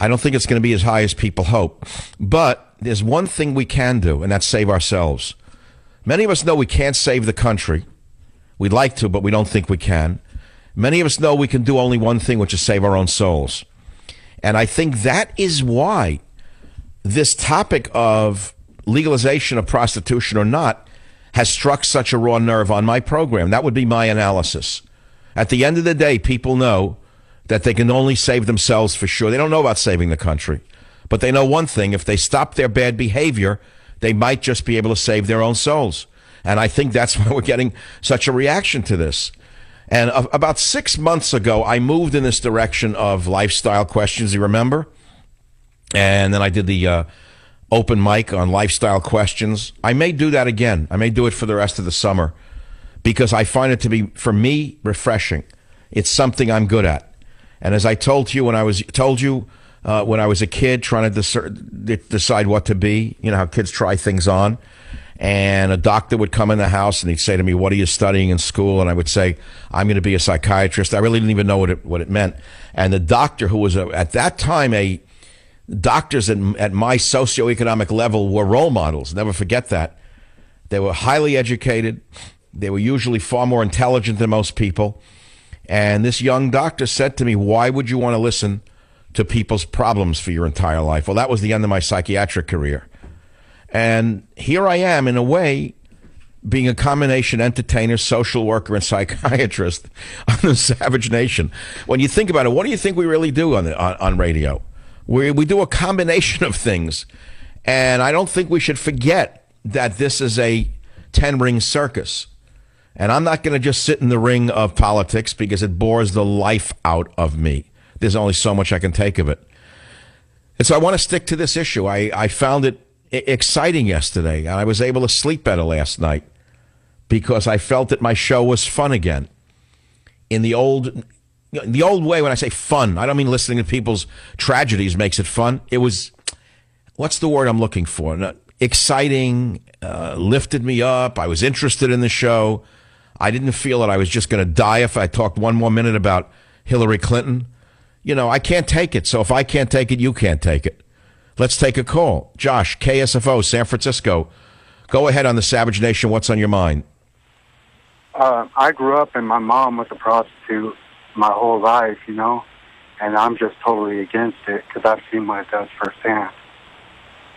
S1: I don't think it's going to be as high as people hope. But there's one thing we can do, and that's save ourselves. Many of us know we can't save the country. We'd like to, but we don't think we can. Many of us know we can do only one thing, which is save our own souls. And I think that is why this topic of legalization of prostitution or not has struck such a raw nerve on my program. That would be my analysis. At the end of the day, people know that they can only save themselves for sure. They don't know about saving the country. But they know one thing if they stop their bad behavior, they might just be able to save their own souls. And I think that's (laughs) why we're getting such a reaction to this. And about six months ago, I moved in this direction of lifestyle questions. You remember? And then I did the uh, open mic on lifestyle questions. I may do that again. I may do it for the rest of the summer because I find it to be, for me, refreshing. It's something I'm good at. And as I told you when I was told you uh, when I was a kid, trying to decide what to be, you know how kids try things on. And a doctor would come in the house and he'd say to me, "What are you studying in school?" And I would say, "I'm going to be a psychiatrist." I really didn't even know what it what it meant. And the doctor, who was a, at that time a doctors at, at my socioeconomic level were role models. Never forget that. They were highly educated. They were usually far more intelligent than most people. And this young doctor said to me, Why would you want to listen to people's problems for your entire life? Well, that was the end of my psychiatric career. And here I am, in a way, being a combination entertainer, social worker, and (laughs) psychiatrist on the Savage Nation. When you think about it, what do you think we really do on, the, on, on radio? We, we do a combination (laughs) of things. And I don't think we should forget that this is a 10 ring circus. And I'm not going to just sit in the ring of politics because it bores the life out of me. There's only so much I can take of it. And so I want to stick to this issue. I, I found it exciting yesterday. and I was able to sleep better last night because I felt that my show was fun again. In the old the old way when I say fun, I don't mean listening to people's tragedies makes it fun. It was, what's the word I'm looking for? Exciting, uh, lifted me up. I was interested in the show. I didn't feel that I was just going to die if I talked one more minute about Hillary Clinton. You know, I can't take it. So if I can't take it, you can't take it. Let's take a call. Josh, KSFO, San Francisco. Go ahead on the Savage Nation. What's on your mind?
S21: Uh, I grew up and my mom was a prostitute my whole life, you know, and I'm just totally against it because I've seen what it does firsthand.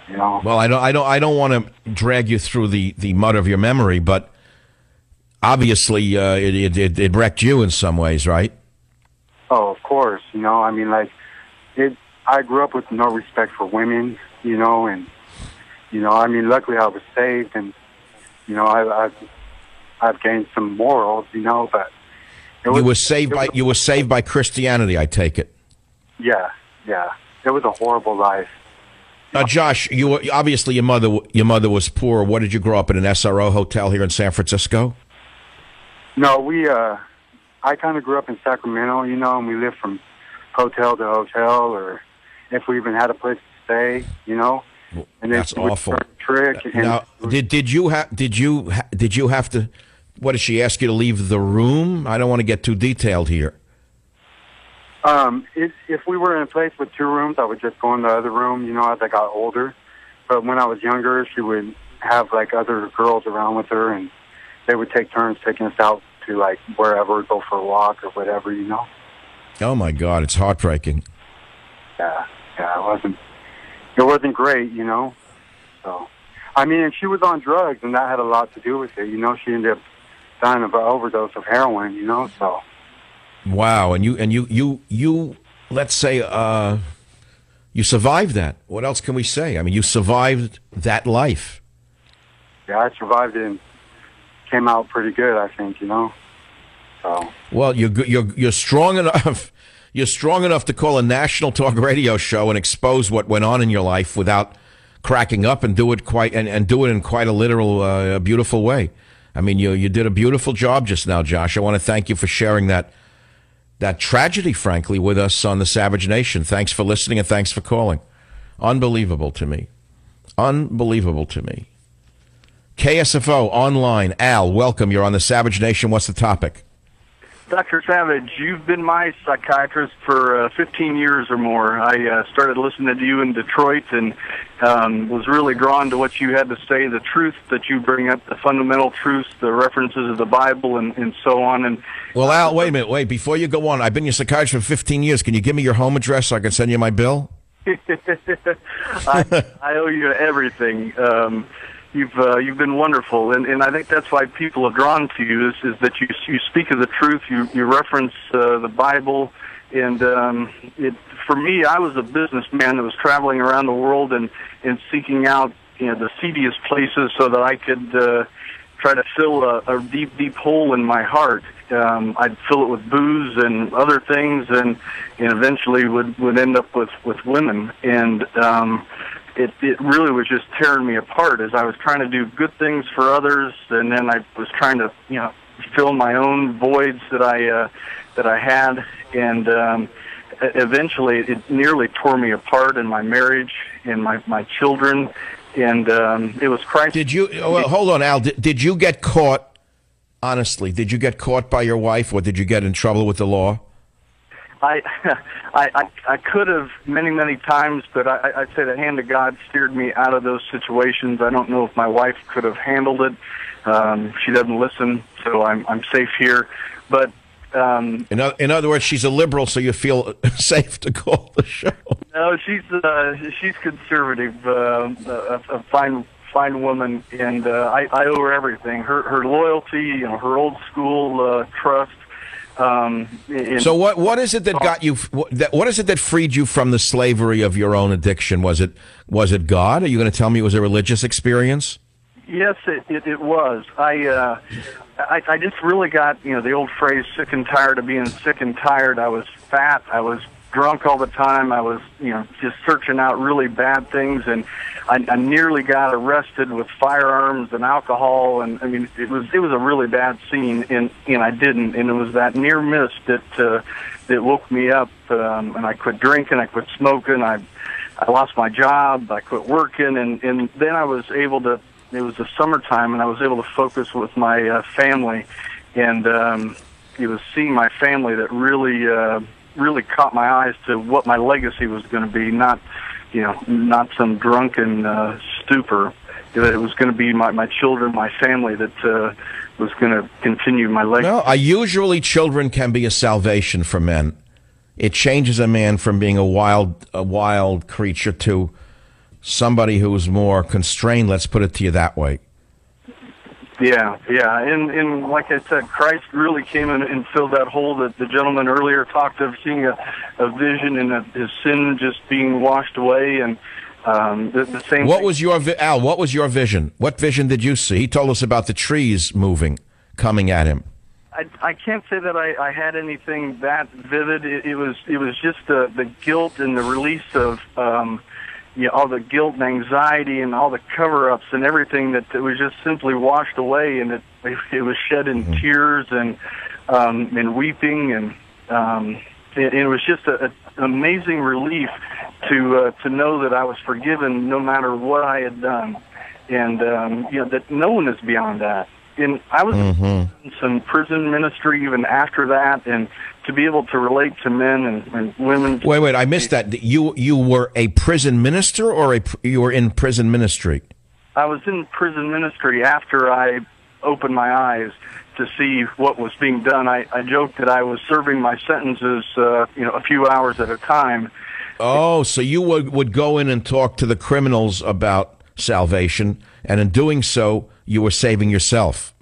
S21: You know.
S1: Well, I don't, I don't, I don't want to drag you through the the mud of your memory, but obviously, uh, it, it it wrecked you in some ways, right?
S21: Oh, of course. You know, I mean, like it. I grew up with no respect for women, you know, and you know, I mean, luckily I was saved, and you know, I, I've I've gained some morals, you know, but
S1: was, you were saved by you were saved by Christianity, I take it.
S21: Yeah, yeah. It was a horrible life.
S1: Now, Josh, you were, obviously your mother your mother was poor. What did you grow up in an SRO hotel here in San Francisco?
S21: No, we. uh I kind of grew up in Sacramento, you know, and we lived from hotel to hotel, or if we even had a place to stay, you know.
S1: And That's awful. Trick. now, did did you have did you ha- did you have to what did she ask you to leave the room? I don't want to get too detailed here.
S21: Um, if, if we were in a place with two rooms, I would just go in the other room, you know, as I got older. But when I was younger, she would have like other girls around with her, and they would take turns taking us out to like wherever, go for a walk or whatever, you know.
S1: Oh my God, it's heartbreaking.
S21: Yeah, yeah, it wasn't. It wasn't great, you know. So, I mean, and she was on drugs, and that had a lot to do with it. You know, she ended up dying of an overdose of heroin. You know, so
S1: Wow, and you and you you you let's say uh you survived that. What else can we say? I mean, you survived that life.
S21: yeah, I survived it and came out pretty good. I think, you know. So
S1: Well, you're you're you're strong enough. (laughs) You're strong enough to call a national talk radio show and expose what went on in your life without cracking up and do it quite and, and do it in quite a literal, uh, beautiful way. I mean, you you did a beautiful job just now, Josh. I want to thank you for sharing that that tragedy, frankly, with us on the Savage Nation. Thanks for listening and thanks for calling. Unbelievable to me. Unbelievable to me. KSFO online. Al, welcome. You're on the Savage Nation. What's the topic?
S22: Dr. Savage, you've been my psychiatrist for uh, 15 years or more. I uh, started listening to you in Detroit and um, was really drawn to what you had to say, the truth that you bring up, the fundamental truths, the references of the Bible, and, and so on. And
S1: Well, Al, wait a minute. Wait, before you go on, I've been your psychiatrist for 15 years. Can you give me your home address so I can send you my bill? (laughs)
S22: I, I owe you everything. Um, you've uh, you've been wonderful, and, and I think that's why people are drawn to you is, is that you you speak of the truth. You you reference uh, the Bible, and um, it for me, I was a businessman that was traveling around the world and and seeking out you know the seediest places so that I could. Uh, try to fill a, a deep, deep hole in my heart. Um, I'd fill it with booze and other things, and, and eventually would would end up with with women. And um, it it really was just tearing me apart as I was trying to do good things for others, and then I was trying to you know fill my own voids that I uh, that I had, and um, eventually it nearly tore me apart in my marriage and my my children. And um, it was Christ.
S1: Did you? oh, Well, hold on, Al. Did, did you get caught? Honestly, did you get caught by your wife, or did you get in trouble with the law?
S22: I, (laughs) I, I, I could have many, many times, but I, I'd say the hand of God steered me out of those situations. I don't know if my wife could have handled it. Um, she doesn't listen, so I'm, I'm safe here. But um,
S1: In, in other words, she's a liberal, so you feel (laughs) safe to call the show.
S22: no, she's uh, she's conservative, uh, a, a fine fine woman, and uh, I, I owe her everything. Her her loyalty, you know, her old school uh, trust. Um,
S1: So what what is it that got you? What is it that freed you from the slavery of your own addiction? Was it was it God? Are you going to tell me it was a religious experience?
S22: Yes, it, it, it was. I, uh, I I just really got you know the old phrase "sick and tired of being sick and tired." I was fat. I was drunk all the time. I was you know just searching out really bad things, and I, I nearly got arrested with firearms and alcohol. And I mean it was it was a really bad scene, and and I didn't. And it was that near miss that uh, that woke me up. Um, and I quit drinking. I quit smoking. I I lost my job. I quit working, and and then I was able to. It was the summertime, and I was able to focus with my uh, family, and um, it was seeing my family that really, uh, really caught my eyes to what my legacy was going to be. Not, you know, not some drunken uh, stupor. It was going to be my my children, my family that uh, was going to continue my legacy.
S1: No, uh, usually children can be a salvation for men. It changes a man from being a wild a wild creature to somebody who's more constrained. Let's put it to you that way.
S22: Yeah, yeah, and and like I said, Christ really came in and filled that hole that the gentleman earlier talked of, seeing a, a vision and a, his sin just being washed away, and um, the, the same.
S1: What was your vi- Al? What was your vision? What vision did you see? He told us about the trees moving, coming at him.
S22: I, I can't say that I, I had anything that vivid. It, it was it was just the the guilt and the release of um, you know, all the guilt and anxiety and all the cover-ups and everything that, that was just simply washed away, and it it was shed in tears and um, and weeping, and um, it, it was just a, a an amazing relief to uh, to know that I was forgiven no matter what I had done, and um, you know that no one is beyond that. And I was in some prison ministry even after that, and to be able to relate to men and, and women.
S1: Wait, wait, I missed that. You you were a prison minister, or a you were in prison ministry?
S22: I was in prison ministry after I opened my eyes to see what was being done. I, I joked that I was serving my sentences, uh, you know, a few hours at a time.
S1: Oh, so you would, would go in and talk to the criminals about salvation, and in doing so, you were saving yourself.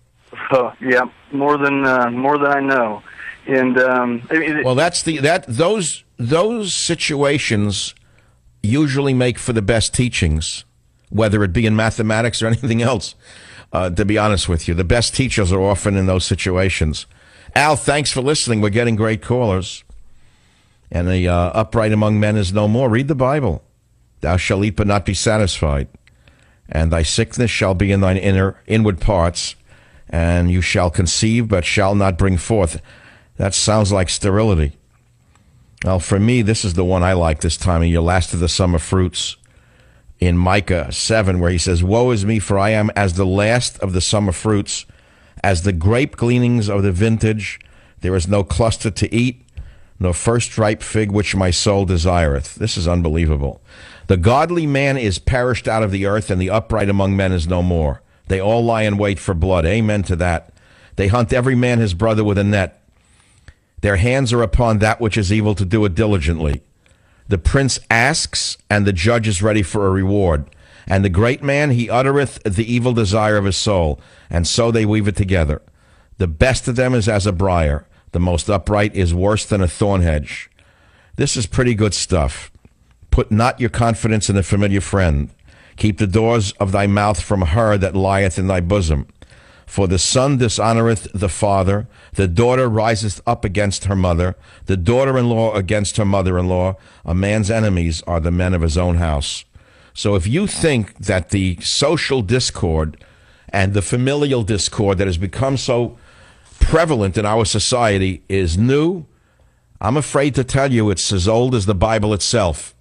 S22: Uh, (laughs) yeah, more than uh, more than I know. And um, I
S1: Well, that's the that those those situations usually make for the best teachings, whether it be in mathematics or (laughs) anything else. Uh, to be honest with you, the best teachers are often in those situations. Al, thanks for listening. We're getting great callers. And the uh, upright among men is no more. Read the Bible. Thou shalt eat but not be satisfied, and thy sickness shall be in thine inner inward parts, and you shall conceive but shall not bring forth. That sounds like sterility. Well, for me, this is the one I like this time of year, last of the summer fruits in Micah 7, where he says, Woe is me, for I am as the last of the summer fruits, as the grape gleanings of the vintage. There is no cluster to eat, no first ripe fig which my soul desireth. This is unbelievable. The godly man is perished out of the earth, and the upright among men is no more. They all lie in wait for blood. Amen to that. They hunt every man his brother with a net. Their hands are upon that which is evil to do it diligently. The prince asks, and the judge is ready for a reward. And the great man, he uttereth the evil desire of his soul, and so they weave it together. The best of them is as a briar, the most upright is worse than a thorn hedge. This is pretty good stuff. Put not your confidence in a familiar friend. Keep the doors of thy mouth from her that lieth in thy bosom. For the son dishonoreth the father, the daughter riseth up against her mother, the daughter in law against her mother in law. A man's enemies are the men of his own house. So if you think that the social discord and the familial discord that has become so prevalent in our society is new, I'm afraid to tell you it's as old as the Bible itself.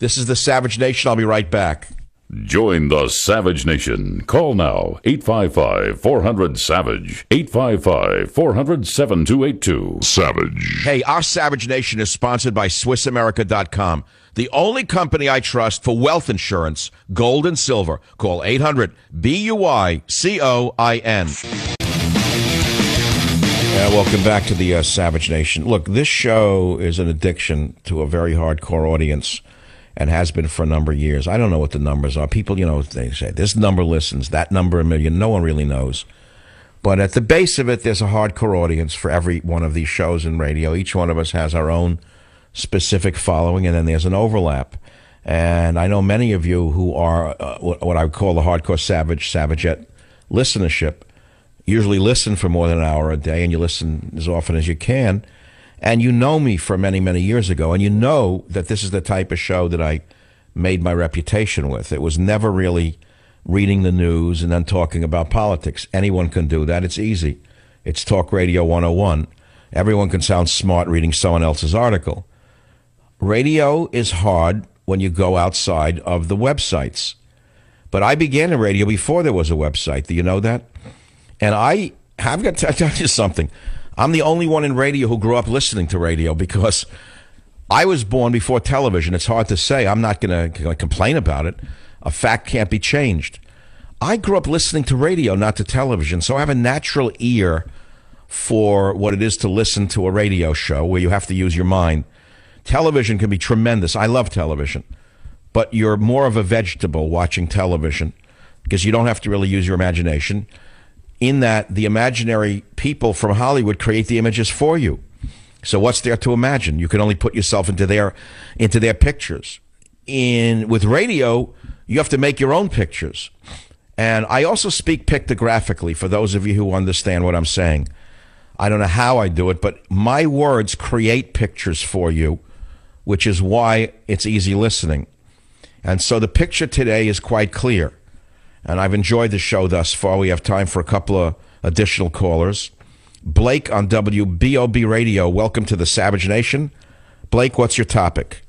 S1: This is the Savage Nation. I'll be right back.
S10: Join the Savage Nation. Call now 855 400 Savage. 855 400 7282. Savage.
S1: Hey, our Savage Nation is sponsored by SwissAmerica.com, the only company I trust for wealth insurance, gold and silver. Call 800 B U I C O I N. Yeah, welcome back to the uh, Savage Nation. Look, this show is an addiction to a very hardcore audience and has been for a number of years. I don't know what the numbers are. People, you know, they say this number listens, that number a million. No one really knows. But at the base of it, there's a hardcore audience for every one of these shows in radio. Each one of us has our own specific following, and then there's an overlap. And I know many of you who are uh, what I would call the hardcore savage, savagette listenership, usually listen for more than an hour a day, and you listen as often as you can. And you know me for many, many years ago, and you know that this is the type of show that I made my reputation with. It was never really reading the news and then talking about politics. Anyone can do that. It's easy. It's Talk Radio 101. Everyone can sound smart reading someone else's article. Radio is hard when you go outside of the websites. But I began in radio before there was a website. Do you know that? And I have got to (laughs) tell you something. I'm the only one in radio who grew up listening to radio because I was born before television. It's hard to say. I'm not going to complain about it. A fact can't be changed. I grew up listening to radio, not to television, so I have a natural ear for what it is to listen to a radio show where you have to use your mind. Television can be tremendous. I love television, but you're more of a vegetable watching television because you don't have to really use your imagination in that the imaginary people from Hollywood create the images for you. So what's there to imagine? You can only put yourself into their into their pictures. In with radio, you have to make your own pictures. And I also speak pictographically for those of you who understand what I'm saying. I don't know how I do it, but my words create pictures for you, which is why it's easy listening. And so the picture today is quite clear. And I've enjoyed the show thus far. We have time for a couple of additional callers. Blake on WBOB Radio. Welcome to the Savage Nation. Blake, what's your topic?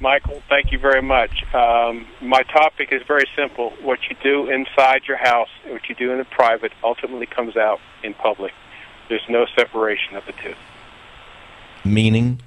S23: Michael, thank you very much. Um, my topic is very simple. What you do inside your house, what you do in the private, ultimately comes out in public. There's no separation of the two.
S1: Meaning?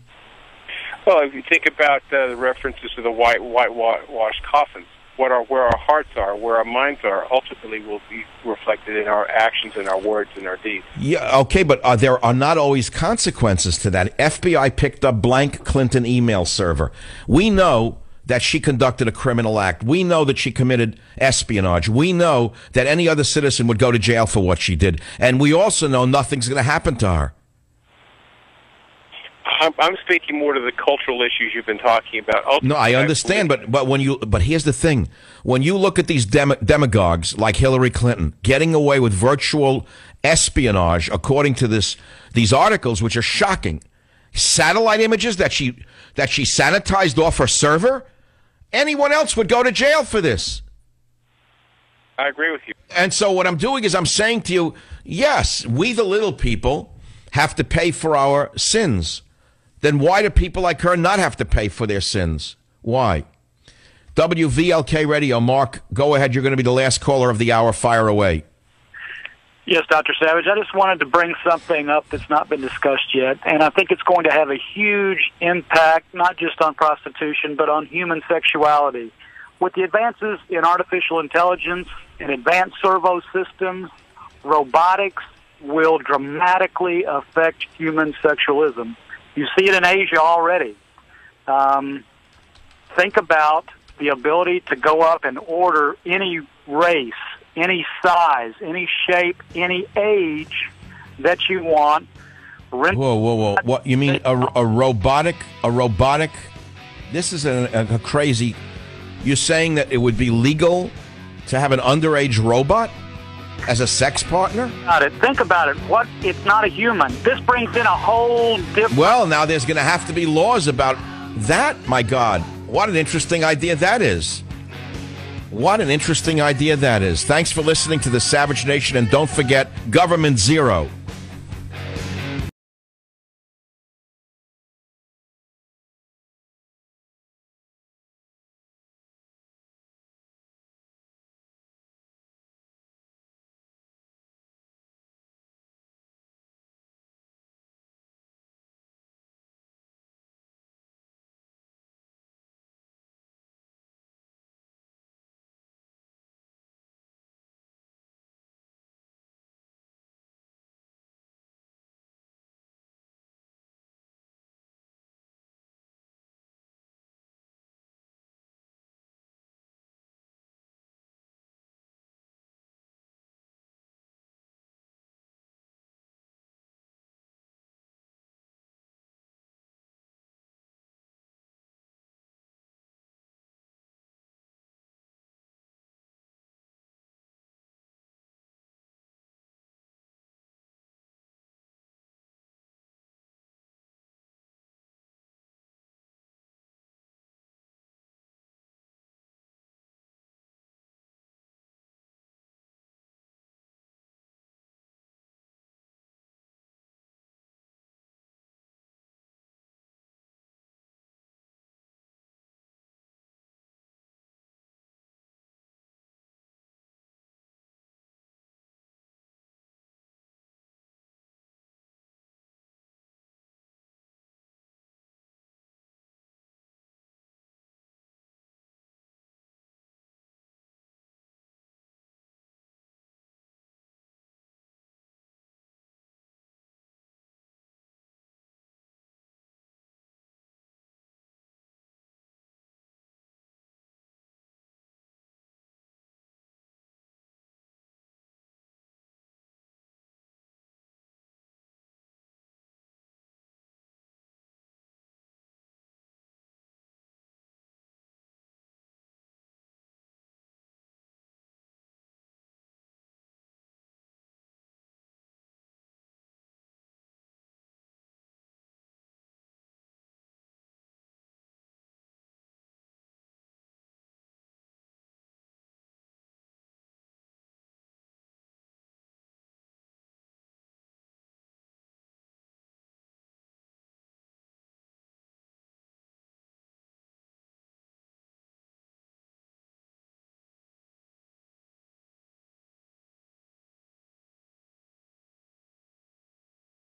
S23: Well, if you think about uh, the references to the white whitewashed coffins, what our where our hearts are, where our minds are, ultimately will be reflected in our actions and our words and our deeds.
S1: Yeah, okay, but uh, there are not always consequences to that. FBI picked up blank Clinton email server. We know that she conducted a criminal act. We know that she committed espionage. We know that any other citizen would go to jail for what she did. And we also know nothing's going to happen to her.
S23: I'm, I'm speaking more to the cultural issues you've been talking about.
S1: No, I understand, but but when you but here's the thing: when you look at these dem- demagogues like Hillary Clinton getting away with virtual espionage, according to this these articles, which are shocking, satellite images that she that she sanitized off her server, anyone else would go to jail for this.
S23: I agree with you.
S1: And so what I'm doing is I'm saying to you, yes, we the little people have to pay for our sins. Then why do people like her not have to pay for their sins? Why? WVLK Radio, Mark, go ahead. You're going to be the last caller of the hour. Fire away.
S24: Yes, Dr. Savage. I just wanted to bring something up that's not been discussed yet, and I think it's going to have a huge impact, not just on prostitution, but on human sexuality. With the advances in artificial intelligence and advanced servo systems, robotics will dramatically affect human sexualism. You see it in Asia already. Um, think about the ability to go up and order any race, any size, any shape, any age that you want.
S1: Whoa, whoa, whoa! What you mean a, a robotic? A robotic? This is a, a crazy. You're saying that it would be legal to have an underage robot as a sex partner?
S24: About it. Think about it. What? It's not a human. This brings in a whole different.
S1: Well, now there's going to have to be laws about that. My God, what an interesting idea that is. What an interesting idea that is. Thanks for listening to the Savage Nation, and don't forget Government Zero.